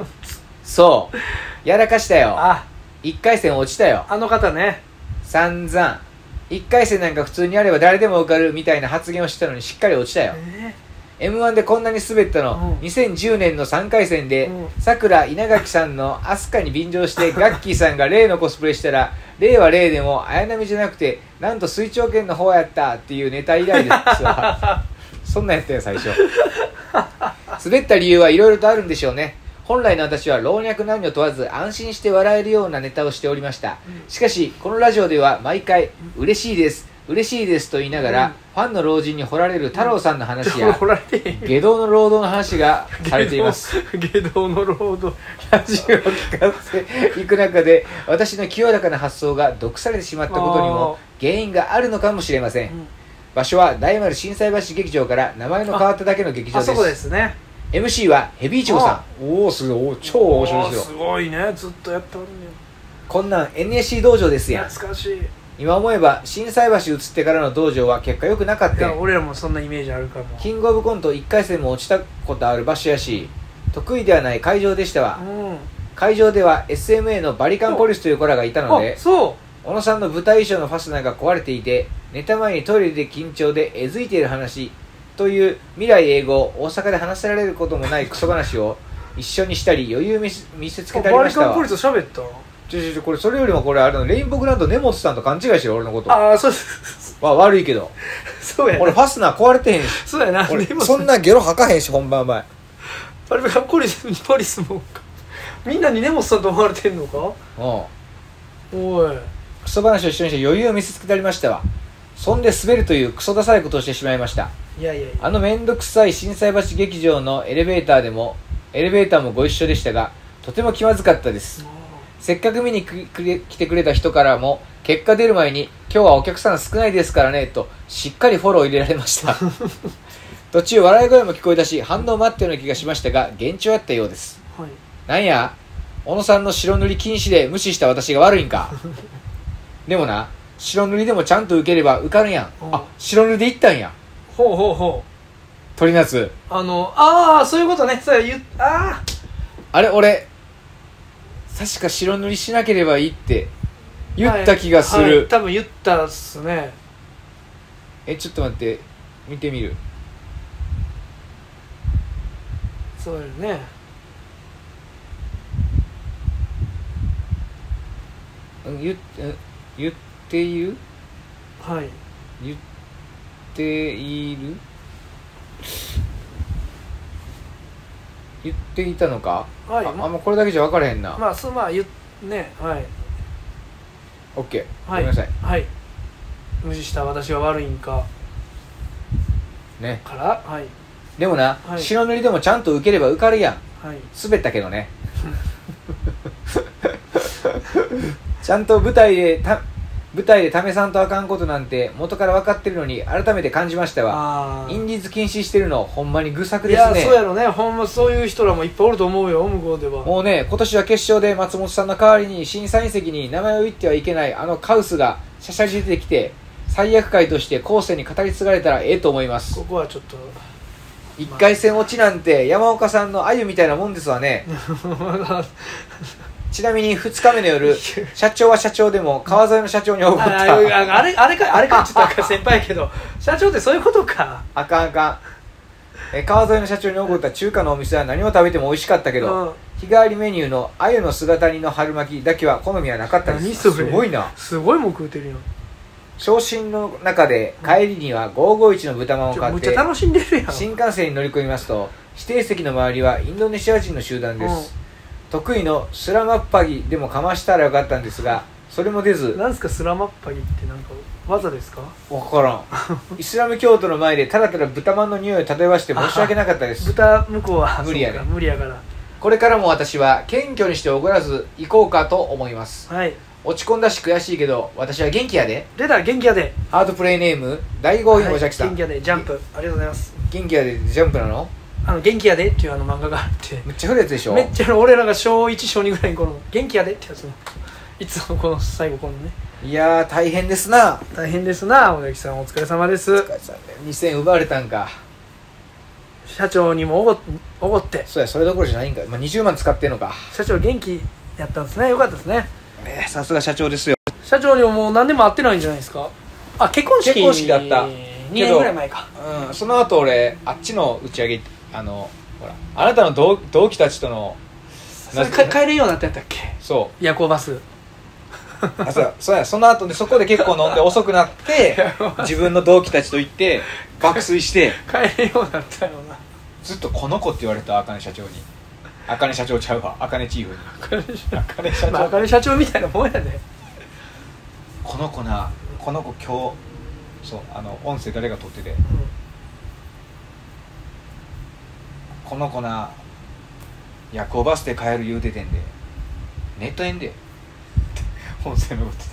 そう。やらかしたよ。あ。1回戦落ちたよ。あの方ね。散々。1回戦なんか普通にあれば誰でも受かるみたいな発言をしてたのにしっかり落ちたよ。え m 1でこんなに滑ったの、うん。2010年の3回戦でうん。さくら稲垣さんの飛鳥に便乗して ガッキーさんが例のコスプレしたら例は例でも綾波じゃなくてなんと水長剣の方やったっていうネタ以来ですわ。そんなんやったよ最初。滑った理由はいろいろとあるんでしょうね。本来の私は老若男女問わず安心して笑えるようなネタをしておりました。しかしこのラジオでは毎回「嬉しいです嬉しいです」と言いながら、うん。ファンの老人に掘られる太郎さんの話えや、下道の労働の話がされています。下道のロードラジオを聞かせていく中で私の清らかな発想が毒されてしまったことにも原因があるのかもしれません、うん。場所は大丸心斎橋劇場から名前の変わっただけの劇場です。あそこですね。MC はヘビーチョコさん。おおすごい。超面白いですよ。すごいね。ずっとやってあるねこんなん NSC 道場ですやん。懐かしいい今思えば心斎橋移ってからの道場は結果良くなかった。や俺らもそんなイメージあるかも。キングオブコント1回戦も落ちたことある場所やし得意ではない会場でしたわ。うん。会場では SMA のバリカンポリスという子らがいたのであそ小野さんの舞台衣装のファスナーが壊れていてネタ前にトイレで緊張でえずいている話という未来英語を大阪で話せられることもないクソ話を一緒にしたり余裕見せつうけてありましたわ。バリカンポリス喋った？ちょちょちょこれそれよりもこれあれのレインボーグランド根本さんと勘違いしてる俺のこと。ああそうです。わ悪いけど。そうやな。俺ファスナー壊れてへんし。そうやな。俺でもそんなゲロ吐かへんし本番前バリカンポリスポリスもみんなに根本さんと思われてんのか？うん。おい。クソ話を一緒にして余裕を見せつけてありましたわ。そんで滑るというクソダサいことをしてしまいました。いやいやいや。あのめんどくさい心斎橋劇場のエレベーターでもエレベーターもご一緒でしたがとても気まずかったですせっかく見に来てくれた人からも結果出る前に今日はお客さん少ないですからねとしっかりフォロー入れられました。途中笑い声も聞こえたし反応待ったような気がしましたが幻聴やったようです。はい。なんや小野さんの白塗り禁止で無視した私が悪いんか。でもな白塗りでもちゃんと受ければ受かるやん。うん。あ白塗りでいったんや。ほうほうほう。鳥夏あのああそういうことね。そうや言っああれ俺確か白塗りしなければいいって言った気がする、はいはい多分言ったっすね。えちょっと待って見てみる。そうよね。うん言言っている？はい。言っている？言っていたのか、はい。ああんまこれだけじゃ分からへんな、まあそうまあ言っねはい。オッケー。ごはい。めんなさい。はい。無視した私が悪いんか。ね。からはい。でもな、はい。白塗りでもちゃんと受ければ受かるやん。はい。滑ったけどね。ちゃんと舞台でた舞台で試さんとあかんことなんて元から分かってるのに改めて感じましたわ。インディーズ禁止してるのほんまに愚策いやですね。そうやろね。ほんまそういう人らもいっぱいおると思うよ向こうでは。もうね今年は決勝で松本さんの代わりに審査員席に名前を言ってはいけないあのカウスがしゃしゃり出てきて最悪回として後世に語り継がれたらええと思います。ここはちょっと。一回戦落ちなんて山岡さんの鮎みたいなもんですわね ちなみに2日目の夜社長は社長でも川沿いの社長に怒っあた。あああれあれかあれかちょっと先輩やけど社長ってそういうことか。あかんあかん。え川沿いの社長に怒った中華のお店は何を食べても美味しかったけど、うん。日替わりメニューの鮎の姿煮の春巻きだけは好みはなかったです。すごいな。すごいもん食うてるよ昇進の中で帰りには551の豚まんを買ってむっちゃ楽しん新幹線に乗り込みますと指定席の周りはインドネシア人の集団です、得意のスラマッパギでもかましたらよかったんですがそれも出ず。なんすかスラマッパギってなんか技ですか？わからん。イスラム教徒の前でただただ豚まんの匂いを漂わして申し訳なかったです。豚向こうは。無理やねそうか無理やから。これからも私は謙虚にしておごらず行こうかと思います。はい。落ち込んだし悔しいけど私は元気やで。出たら元気やで。ハードプレイネーム大豪院おじゃきさん、元気やで。ジャンプ。ありがとうございます。元気やで。ジャンプなの？あの元気やでっていうあの漫画があって。めっちゃ古いやつでしょ？めっちゃ俺らが小1小2ぐらいにこの元気やでってやつのいつもこの最後このね。いやー大変ですな。大変ですな尾崎さんお疲れ様です。2000円奪われたんか社長にもおごおごって。そうやそれどころじゃないんか、まあ、20万使ってんのか。社長元気やったんですね。よかったですね。えーさすが社長ですよ。社長にももう何でも会ってないんじゃないですか。あ結婚式結婚式だった。2年ぐらい前か。うんその後俺あっちの打ち上げあのほらあなたの同同期たちとのそれか帰れんようになったやったっけ？そ夜行バス。うあそうそうや。その後でそこで結構飲んで遅くなって 自分の同期たちと行って爆睡して。帰れんようになったよな。ずっとこの子って言われた？茜社長に。茜社長ちゃうわ。茜チーフに。茜社長。まあ茜社長みたいなもんやで。この子なこの子今日そうあの音声誰が撮ってて？この子な夜行バスで帰る言うててんで。ネットえんで。音声のこと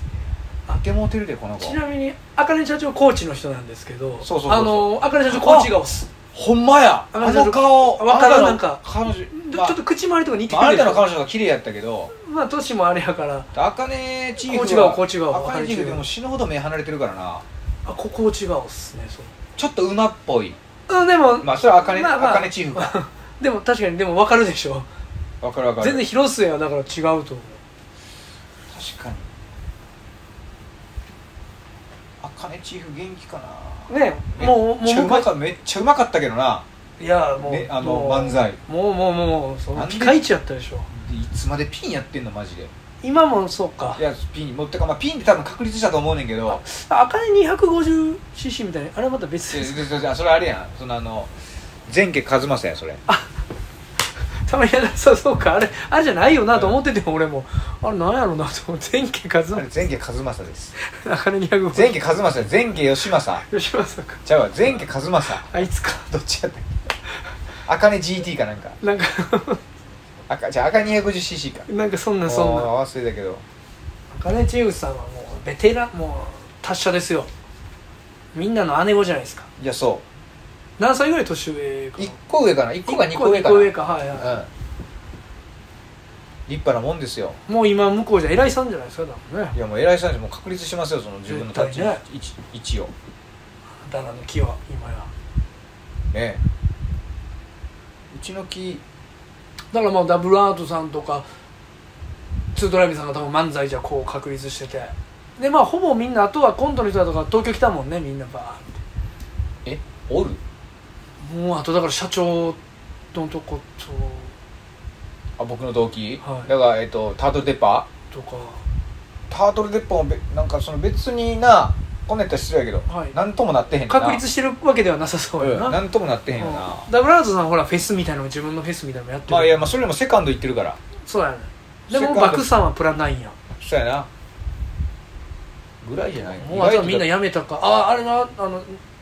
あってもうてるでこの子。ちなみに茜社長コーチの人なんですけどそうそうそうそう。あの茜社長コーチ顔っすほんまや。あの顔。わかるあなんか彼女ちまあょっと口周りとか似てまああなたの彼女が綺麗やったけど。まあ年もあれやから。あかねチーフはこっち側こっち側あかねチーフでも死ぬほど目離れてるからな。あこコーチ顔っすねそう。ちょっと馬っぽいうんでも、まあそれはあかねまあまあ。あかねチーフか。でも確かにでも分かるでしょ。わかるわかる。全然広末はだから違うと思う。確かに。あかねチーフ元気かな。ねもうめっちゃうもうまかめっちゃうまかったけどな。いやもう、ねあのもう漫才。もうもうもうそのなんで？ピカイチやったでしょ。いつまでピンやってんのマジで今もそうか。いやピンもうてかまあピンって多分確立したと思うねんけど。赤い 250cc みたいな。あれはまた別。ですそれあれやん。そのあの前家和正やそれ。たまにやだそうそうか。あれあれじゃないよなと思ってても俺も。あれなんやろうなと思って。前家和あれ前家和正です。赤根250前家和正前家吉村さんか。ちゃうわ。前家和正あいつか。どっちやったっけ？赤根 GT かなんか。なんか赤じゃあ赤 250cc か。なんかそんなそんな。忘れたけど。赤根千代さんはもうベテランもう達者ですよ。みんなの姉子じゃないですか。いやそ何歳ぐらい年上かう1個上かな。1個が2個上かな。一個上か。はいはい、うん。立派なもんですよ。もう今向こうじゃ偉いさんじゃないですか多分ね。いやもう偉いさんにもう確立しますよその自分の立ち絶対ね。位置位置を。旦那の木は今や。ねえ。うちの木だからまあダブルアートさんとかツードライブさんが多分漫才じゃこう確立してて。でまあほぼみんなあとはコントの人だとか東京来たもんねみんなバえ？おる？もうあとだから社長のとこと。あ僕の同期、はい。だから、えっと、タートルデッパとか。ータートルデッパーもべなんかその別になこんなんやったら失礼やけど、はい。なんともなってへんな。確立してるわけではなさそうやな、うん、なんともなってへんよな、うん。ダブルアートさんほらフェスみたいなの自分のフェスみたいなのやってる、まあいやまあそれでもセカンド行ってるから。そうやね。でもセカンドバクさんはプランないんや。そうやな。ぐらいじゃない。もうあとはみんなややめたか。ああれなあの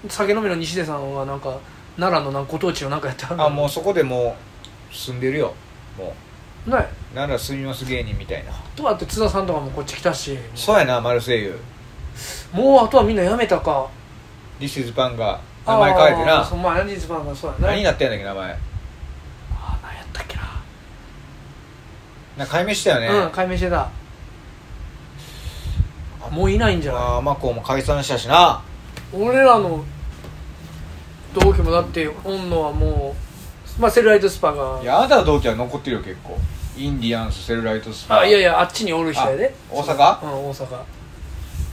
酒飲みの西出さんはなんか奈良のなんかご当地のなんかやってはるの？あもうそこでもう住んでるよ。もね。うなら住みます芸人みたいな。とあって津田さんとかもこっち来たし。そうやなマルセイユもうあとはみんなやめたか。This is パンが名前変えてあーなそうまあヤンジーズパンがそうやね何になってんだっけ名前。あ何やったっけな。なんか解明したよね、うん解明してた。あもういないんじゃない？ああマコも解散したしな。俺らの同期もだっておんのはもうまあセルライトスパが。いやあなたの同期は残ってるよ結構。インディアンスセルライトスパ。あいやいやあっちにおる人やで。あ大阪？うん大阪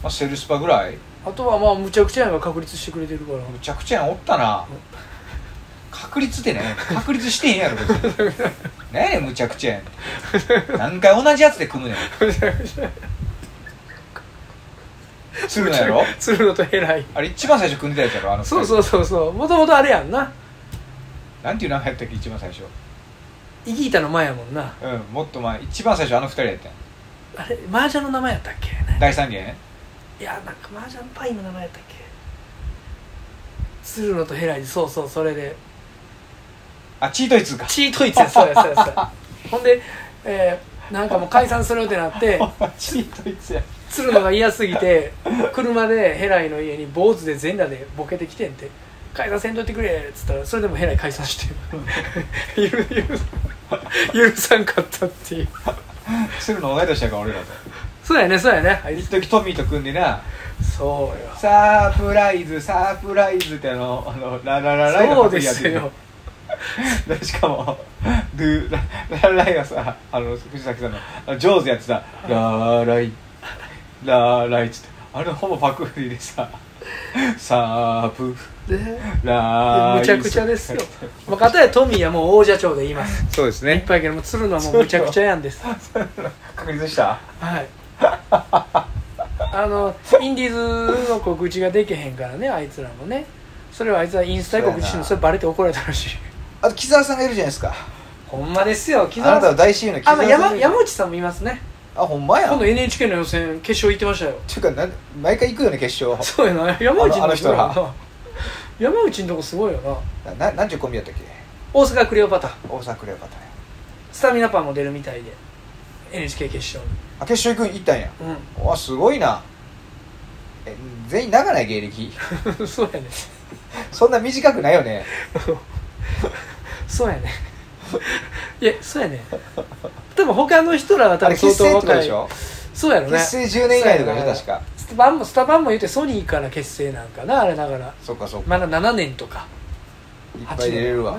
まあ、セルスパぐらい。あとはまあむちゃくちゃやんが確立してくれてるから。むちゃくちゃやんおったな。確立ってね確立してへんやろ別に。何やねんむちゃくちゃやん。何回同じやつで組むねん。鶴のやろ？鶴野とヘライあれ一番最初組んでたやつやろあのそうそううそうそう。もともとあれやんな。なんていう名前やったっけ一番最初。イギータの前やもんな。うんもっと前。一番最初あの二人やったんあれ麻雀の名前やったっけ？ね大三元いやなんか麻雀パイの名前やったっけ？鶴野とヘライそうそうそれで。あチートイツか。チートイツやそうやそうやそうや。ほんで、えーなんかもう解散するってなって チートイツや。鶴野が嫌すぎて車でヘライの家に坊主で全裸でボケてきてんって。解散せんといてくれっつったらそれでもヘライ解散して。許さんかったっていう。鶴の同い年やから俺らとそうやねそうやね。あいつ一時トミーと組んでな。そうよ。サプライズサプライズってあのあのラララライのそうでやってるすよでしかもドゥララライがさあの藤崎さんのあの上手やってた「ラライラライ」っつってあれほぼパクリでさ「サプでライ」むちゃくちゃですよ、まあ、片やトミーはもう王者長で言います。そうですね。いっぱいやけどもう鶴野はもうむちゃくちゃやんです。確立した？はい あのインディーズの告知ができへんからねあいつらもね。それをあいつはインスタで告知してるの。それバレて怒られたらしい。あと木澤さんがいるじゃないですか。ほんまですよ。木あなたさん。大親友の木あ、まあ、澤さん山山内さんもいますね。あほんまや。今度 NHK の予選決勝行ってましたよ。ていうかなん毎回行くよね決勝。そうやな。山内あのとこすごいよな山内のとこすごいよな。ななんちゅうコンビやったっけ？大阪クレオパタ。大阪クレオパタ。ねスタミナパンも出るみたいで NHK 決勝あ決勝行くん行ったんや。にうわすごいな。え全員長ない芸歴？う んそうやね。そんな短くないよね。そうやね。いやそうやね。多分他の人らは多分相当若い。でしょ？そうやろね。結成10年以内とかでしょそうやな確か。スタバンもスタバンも言ってソニーから結成なんかなあれだから。そっかそっか。まだ7年とか。いっぱい出れるわ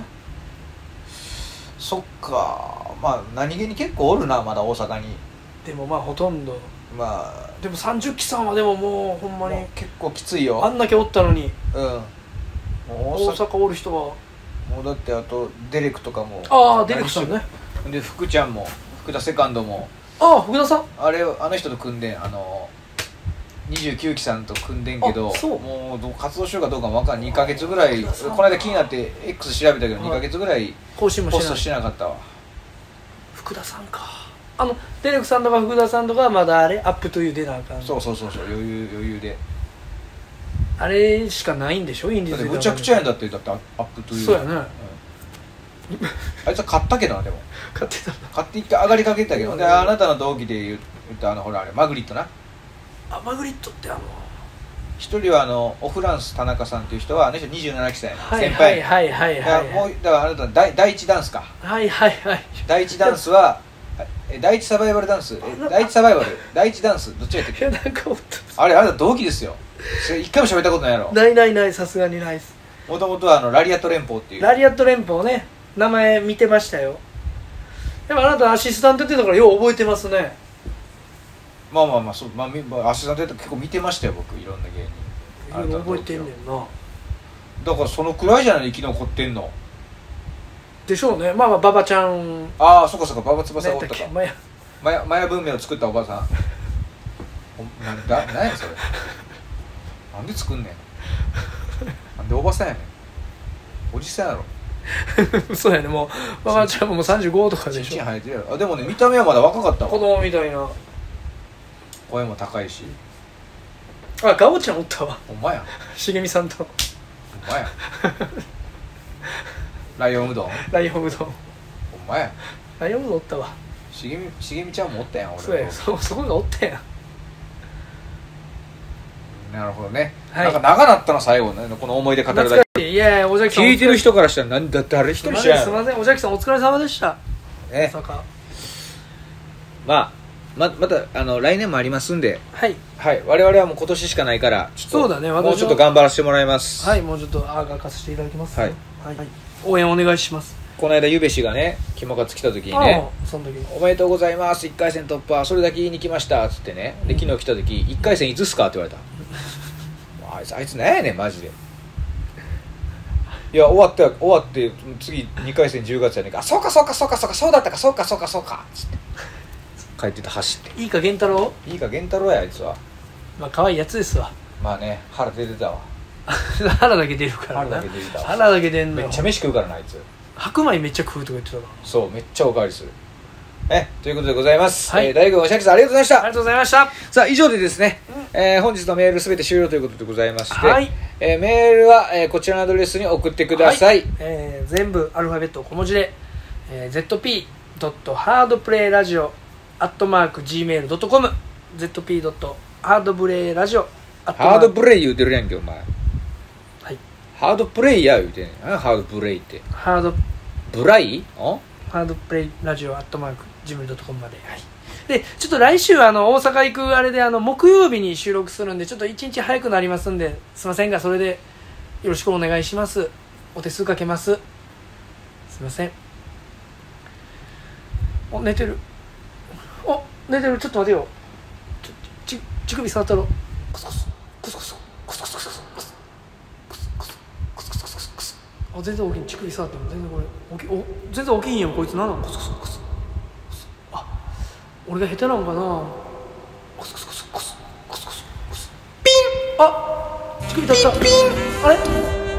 そっか。まあ何気に結構おるなまだ大阪に。でもまあほとんど。まあ。でも30期さんはでももうほんまに結構きついよ。あんだけおったのに。うん。大大阪阪おる人は。もうだってあとデレクとかも。ああデレクさんね。で福ちゃんも福田セカンドも。ああ福田さん。あれあの人と組んでんあの29期さんと組んでんけどもうどう活動しようかどうかも分かんない。2か月ぐらいこの間気になって X 調べたけどはい。2か月ぐらい更新もしてないポストしてなかったわ。福田さんか。あのデレクさんとか福田さんとかはまだあれ？アップトゥー出なあかん。そうそうそうそう余裕余裕で。あれしかないんでしょ？インディーズむちゃくちゃやんだってだってアップという。そうやね。うん。あいつは買ったけどなでも。買ってた。な買っていって上がりかけてたけうんどであなたの同期で言言ったあのほらあれマグリットなあマグリットってあの一人はあのオフランス田中さんっていう人はあの人27期生やねはいは先輩。いはいはいもうだからあなた第第一ダンスか。はいはいはい。第一ダンスはえ第一サバイバルダンス？え第一サバイバル？第一ダンス？どっちやったっけ？いやなんかあれあなた同期ですよ。それ一回も喋ったことないやろ。ないないないさすがにないっす。もともとはあのラリアット連邦っていう。ラリアット連邦ね。名前見てましたよ。でもあなたアシスタントやってたからよう覚えてますねまあまあまあそうまあみまあ芦田さん結構見てましたよ僕いろんな芸人。覚えてんねんな。だからそのくらいじゃない生き残ってんの？でしょうね。まあまあ馬場ちゃん。ああそっかそっか馬場翼がおったたかっけ？まあやマヤマヤ文明を作ったおばさん。おなんだ何やそれ。なんで作んねん？なんでおばさんやねん？おじさんやろ。そうやね。もう馬場ちゃんももう35とかでしょ。あでもね見た目はまだ若かった子わ供みたいな声も高いし。あガオちゃんおったわ。ほんまや。茂みさんと。ほんまや。ライオンうどん。ライオンうどん。まや。ライオンうどんおったわ。茂み茂みちゃんもおったやん俺そうやそそこがおったやん。なるほどね、はい。なんか長なったの最後ね。この思い出語るだ懐けい。いやいやおじゃきさん聞いてる人からしたら何だってあれ一人知らん。すいませんおじゃきさんお疲れ様でした。ね。まさか。まあままたあの来年もありますんで。はい。はい。我々はもう今年しかないからちょっとそうだね。私はもうちょっと頑張らせてもらいます、はい。もうちょっとあがかせていただきます。はい。はい、応援お願いします。この間ゆべしがねキモカツ来た時にあね。あその時。に「おめでとうございます。1回戦突破それだけ言いに来ました」っつってね。で昨日来た時「1回戦いつっすか?」って言われた。もうあいつあいつなんやねんマジで。いや終わって終わって次2回戦10月やねんあそうかそうかそうかそうかそうだったかそうかそうかそうか」っつって帰ってた走って。いいか源太郎？いいか源太郎やあいつは。まあ可愛いやつですわ。まあね腹出てたわ。腹だけ出るから腹なだけ出てたわ。腹だけ出んのよ。めっちゃ飯食うからなあいつ。白米めっちゃ食うとか言ってたか。らそうめっちゃおかわりする。えということでございます、はい。えー大学おしゃきさんありがとうございました。ありがとうございました。さあ以上でですね、えー本日のメールすべて終了ということでございまして、はい。えーメールは、えーこちらのアドレスに送ってください、えー全部アルファベット小文字で、えー、zp.hardplayradio.gmail.com zp.hardplayradio ハードプレイ言うてるやんけお前。はい。ハードプレイや言うてんねんあハードプレイって。ハードブライ？んハードプレイラジオアットマーク gmail.com まで。はい。でちょっと来週あの大阪行くあれであの木曜日に収録するんでちょっと一日早くなりますんですいませんがそれでよろしくお願いします。お手数かけます。すいません。お寝てるお寝てるちょっと待てよ。ちょち乳首触ったろ。コスコスコスコスコスコスコスコスコスコスコスコスコスコスコスコスあ全然起きん乳首触っても全然これ起きお全然起きんよこいつ何なのコスコスコスコスあ俺が下手なのかなコスコスコスコスコスコスコスピンあ乳首立ったピンあれ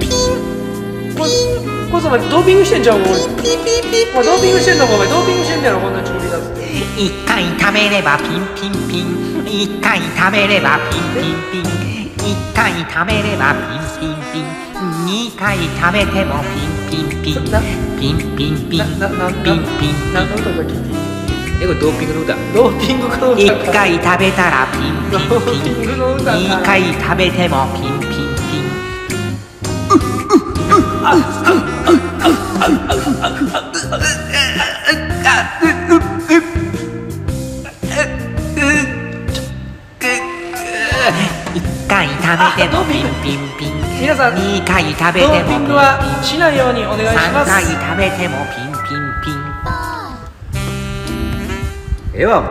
ピンこれこいつお前ドーピングしてんじゃんお前お前ドーピングしてんのかお前ドーピングしてんだろこんな乳首立つ一回食べればピンピンピン。一回食べればピンピンピン。一回食べればピンピンピン。二回食べてもピンピンピン。なピンピンピン。ピンピン何の歌か聞いていいえこれドーピングの歌。ドーピングかの歌。一か回食べたらピンピンピン。ングの歌。か二回食べてもピンピンピン。一回食べてもピンピンピン。皆さん二回食べドてもピンピン。はしないようにお願いします。三回食べてもピンピンピン。ええわもう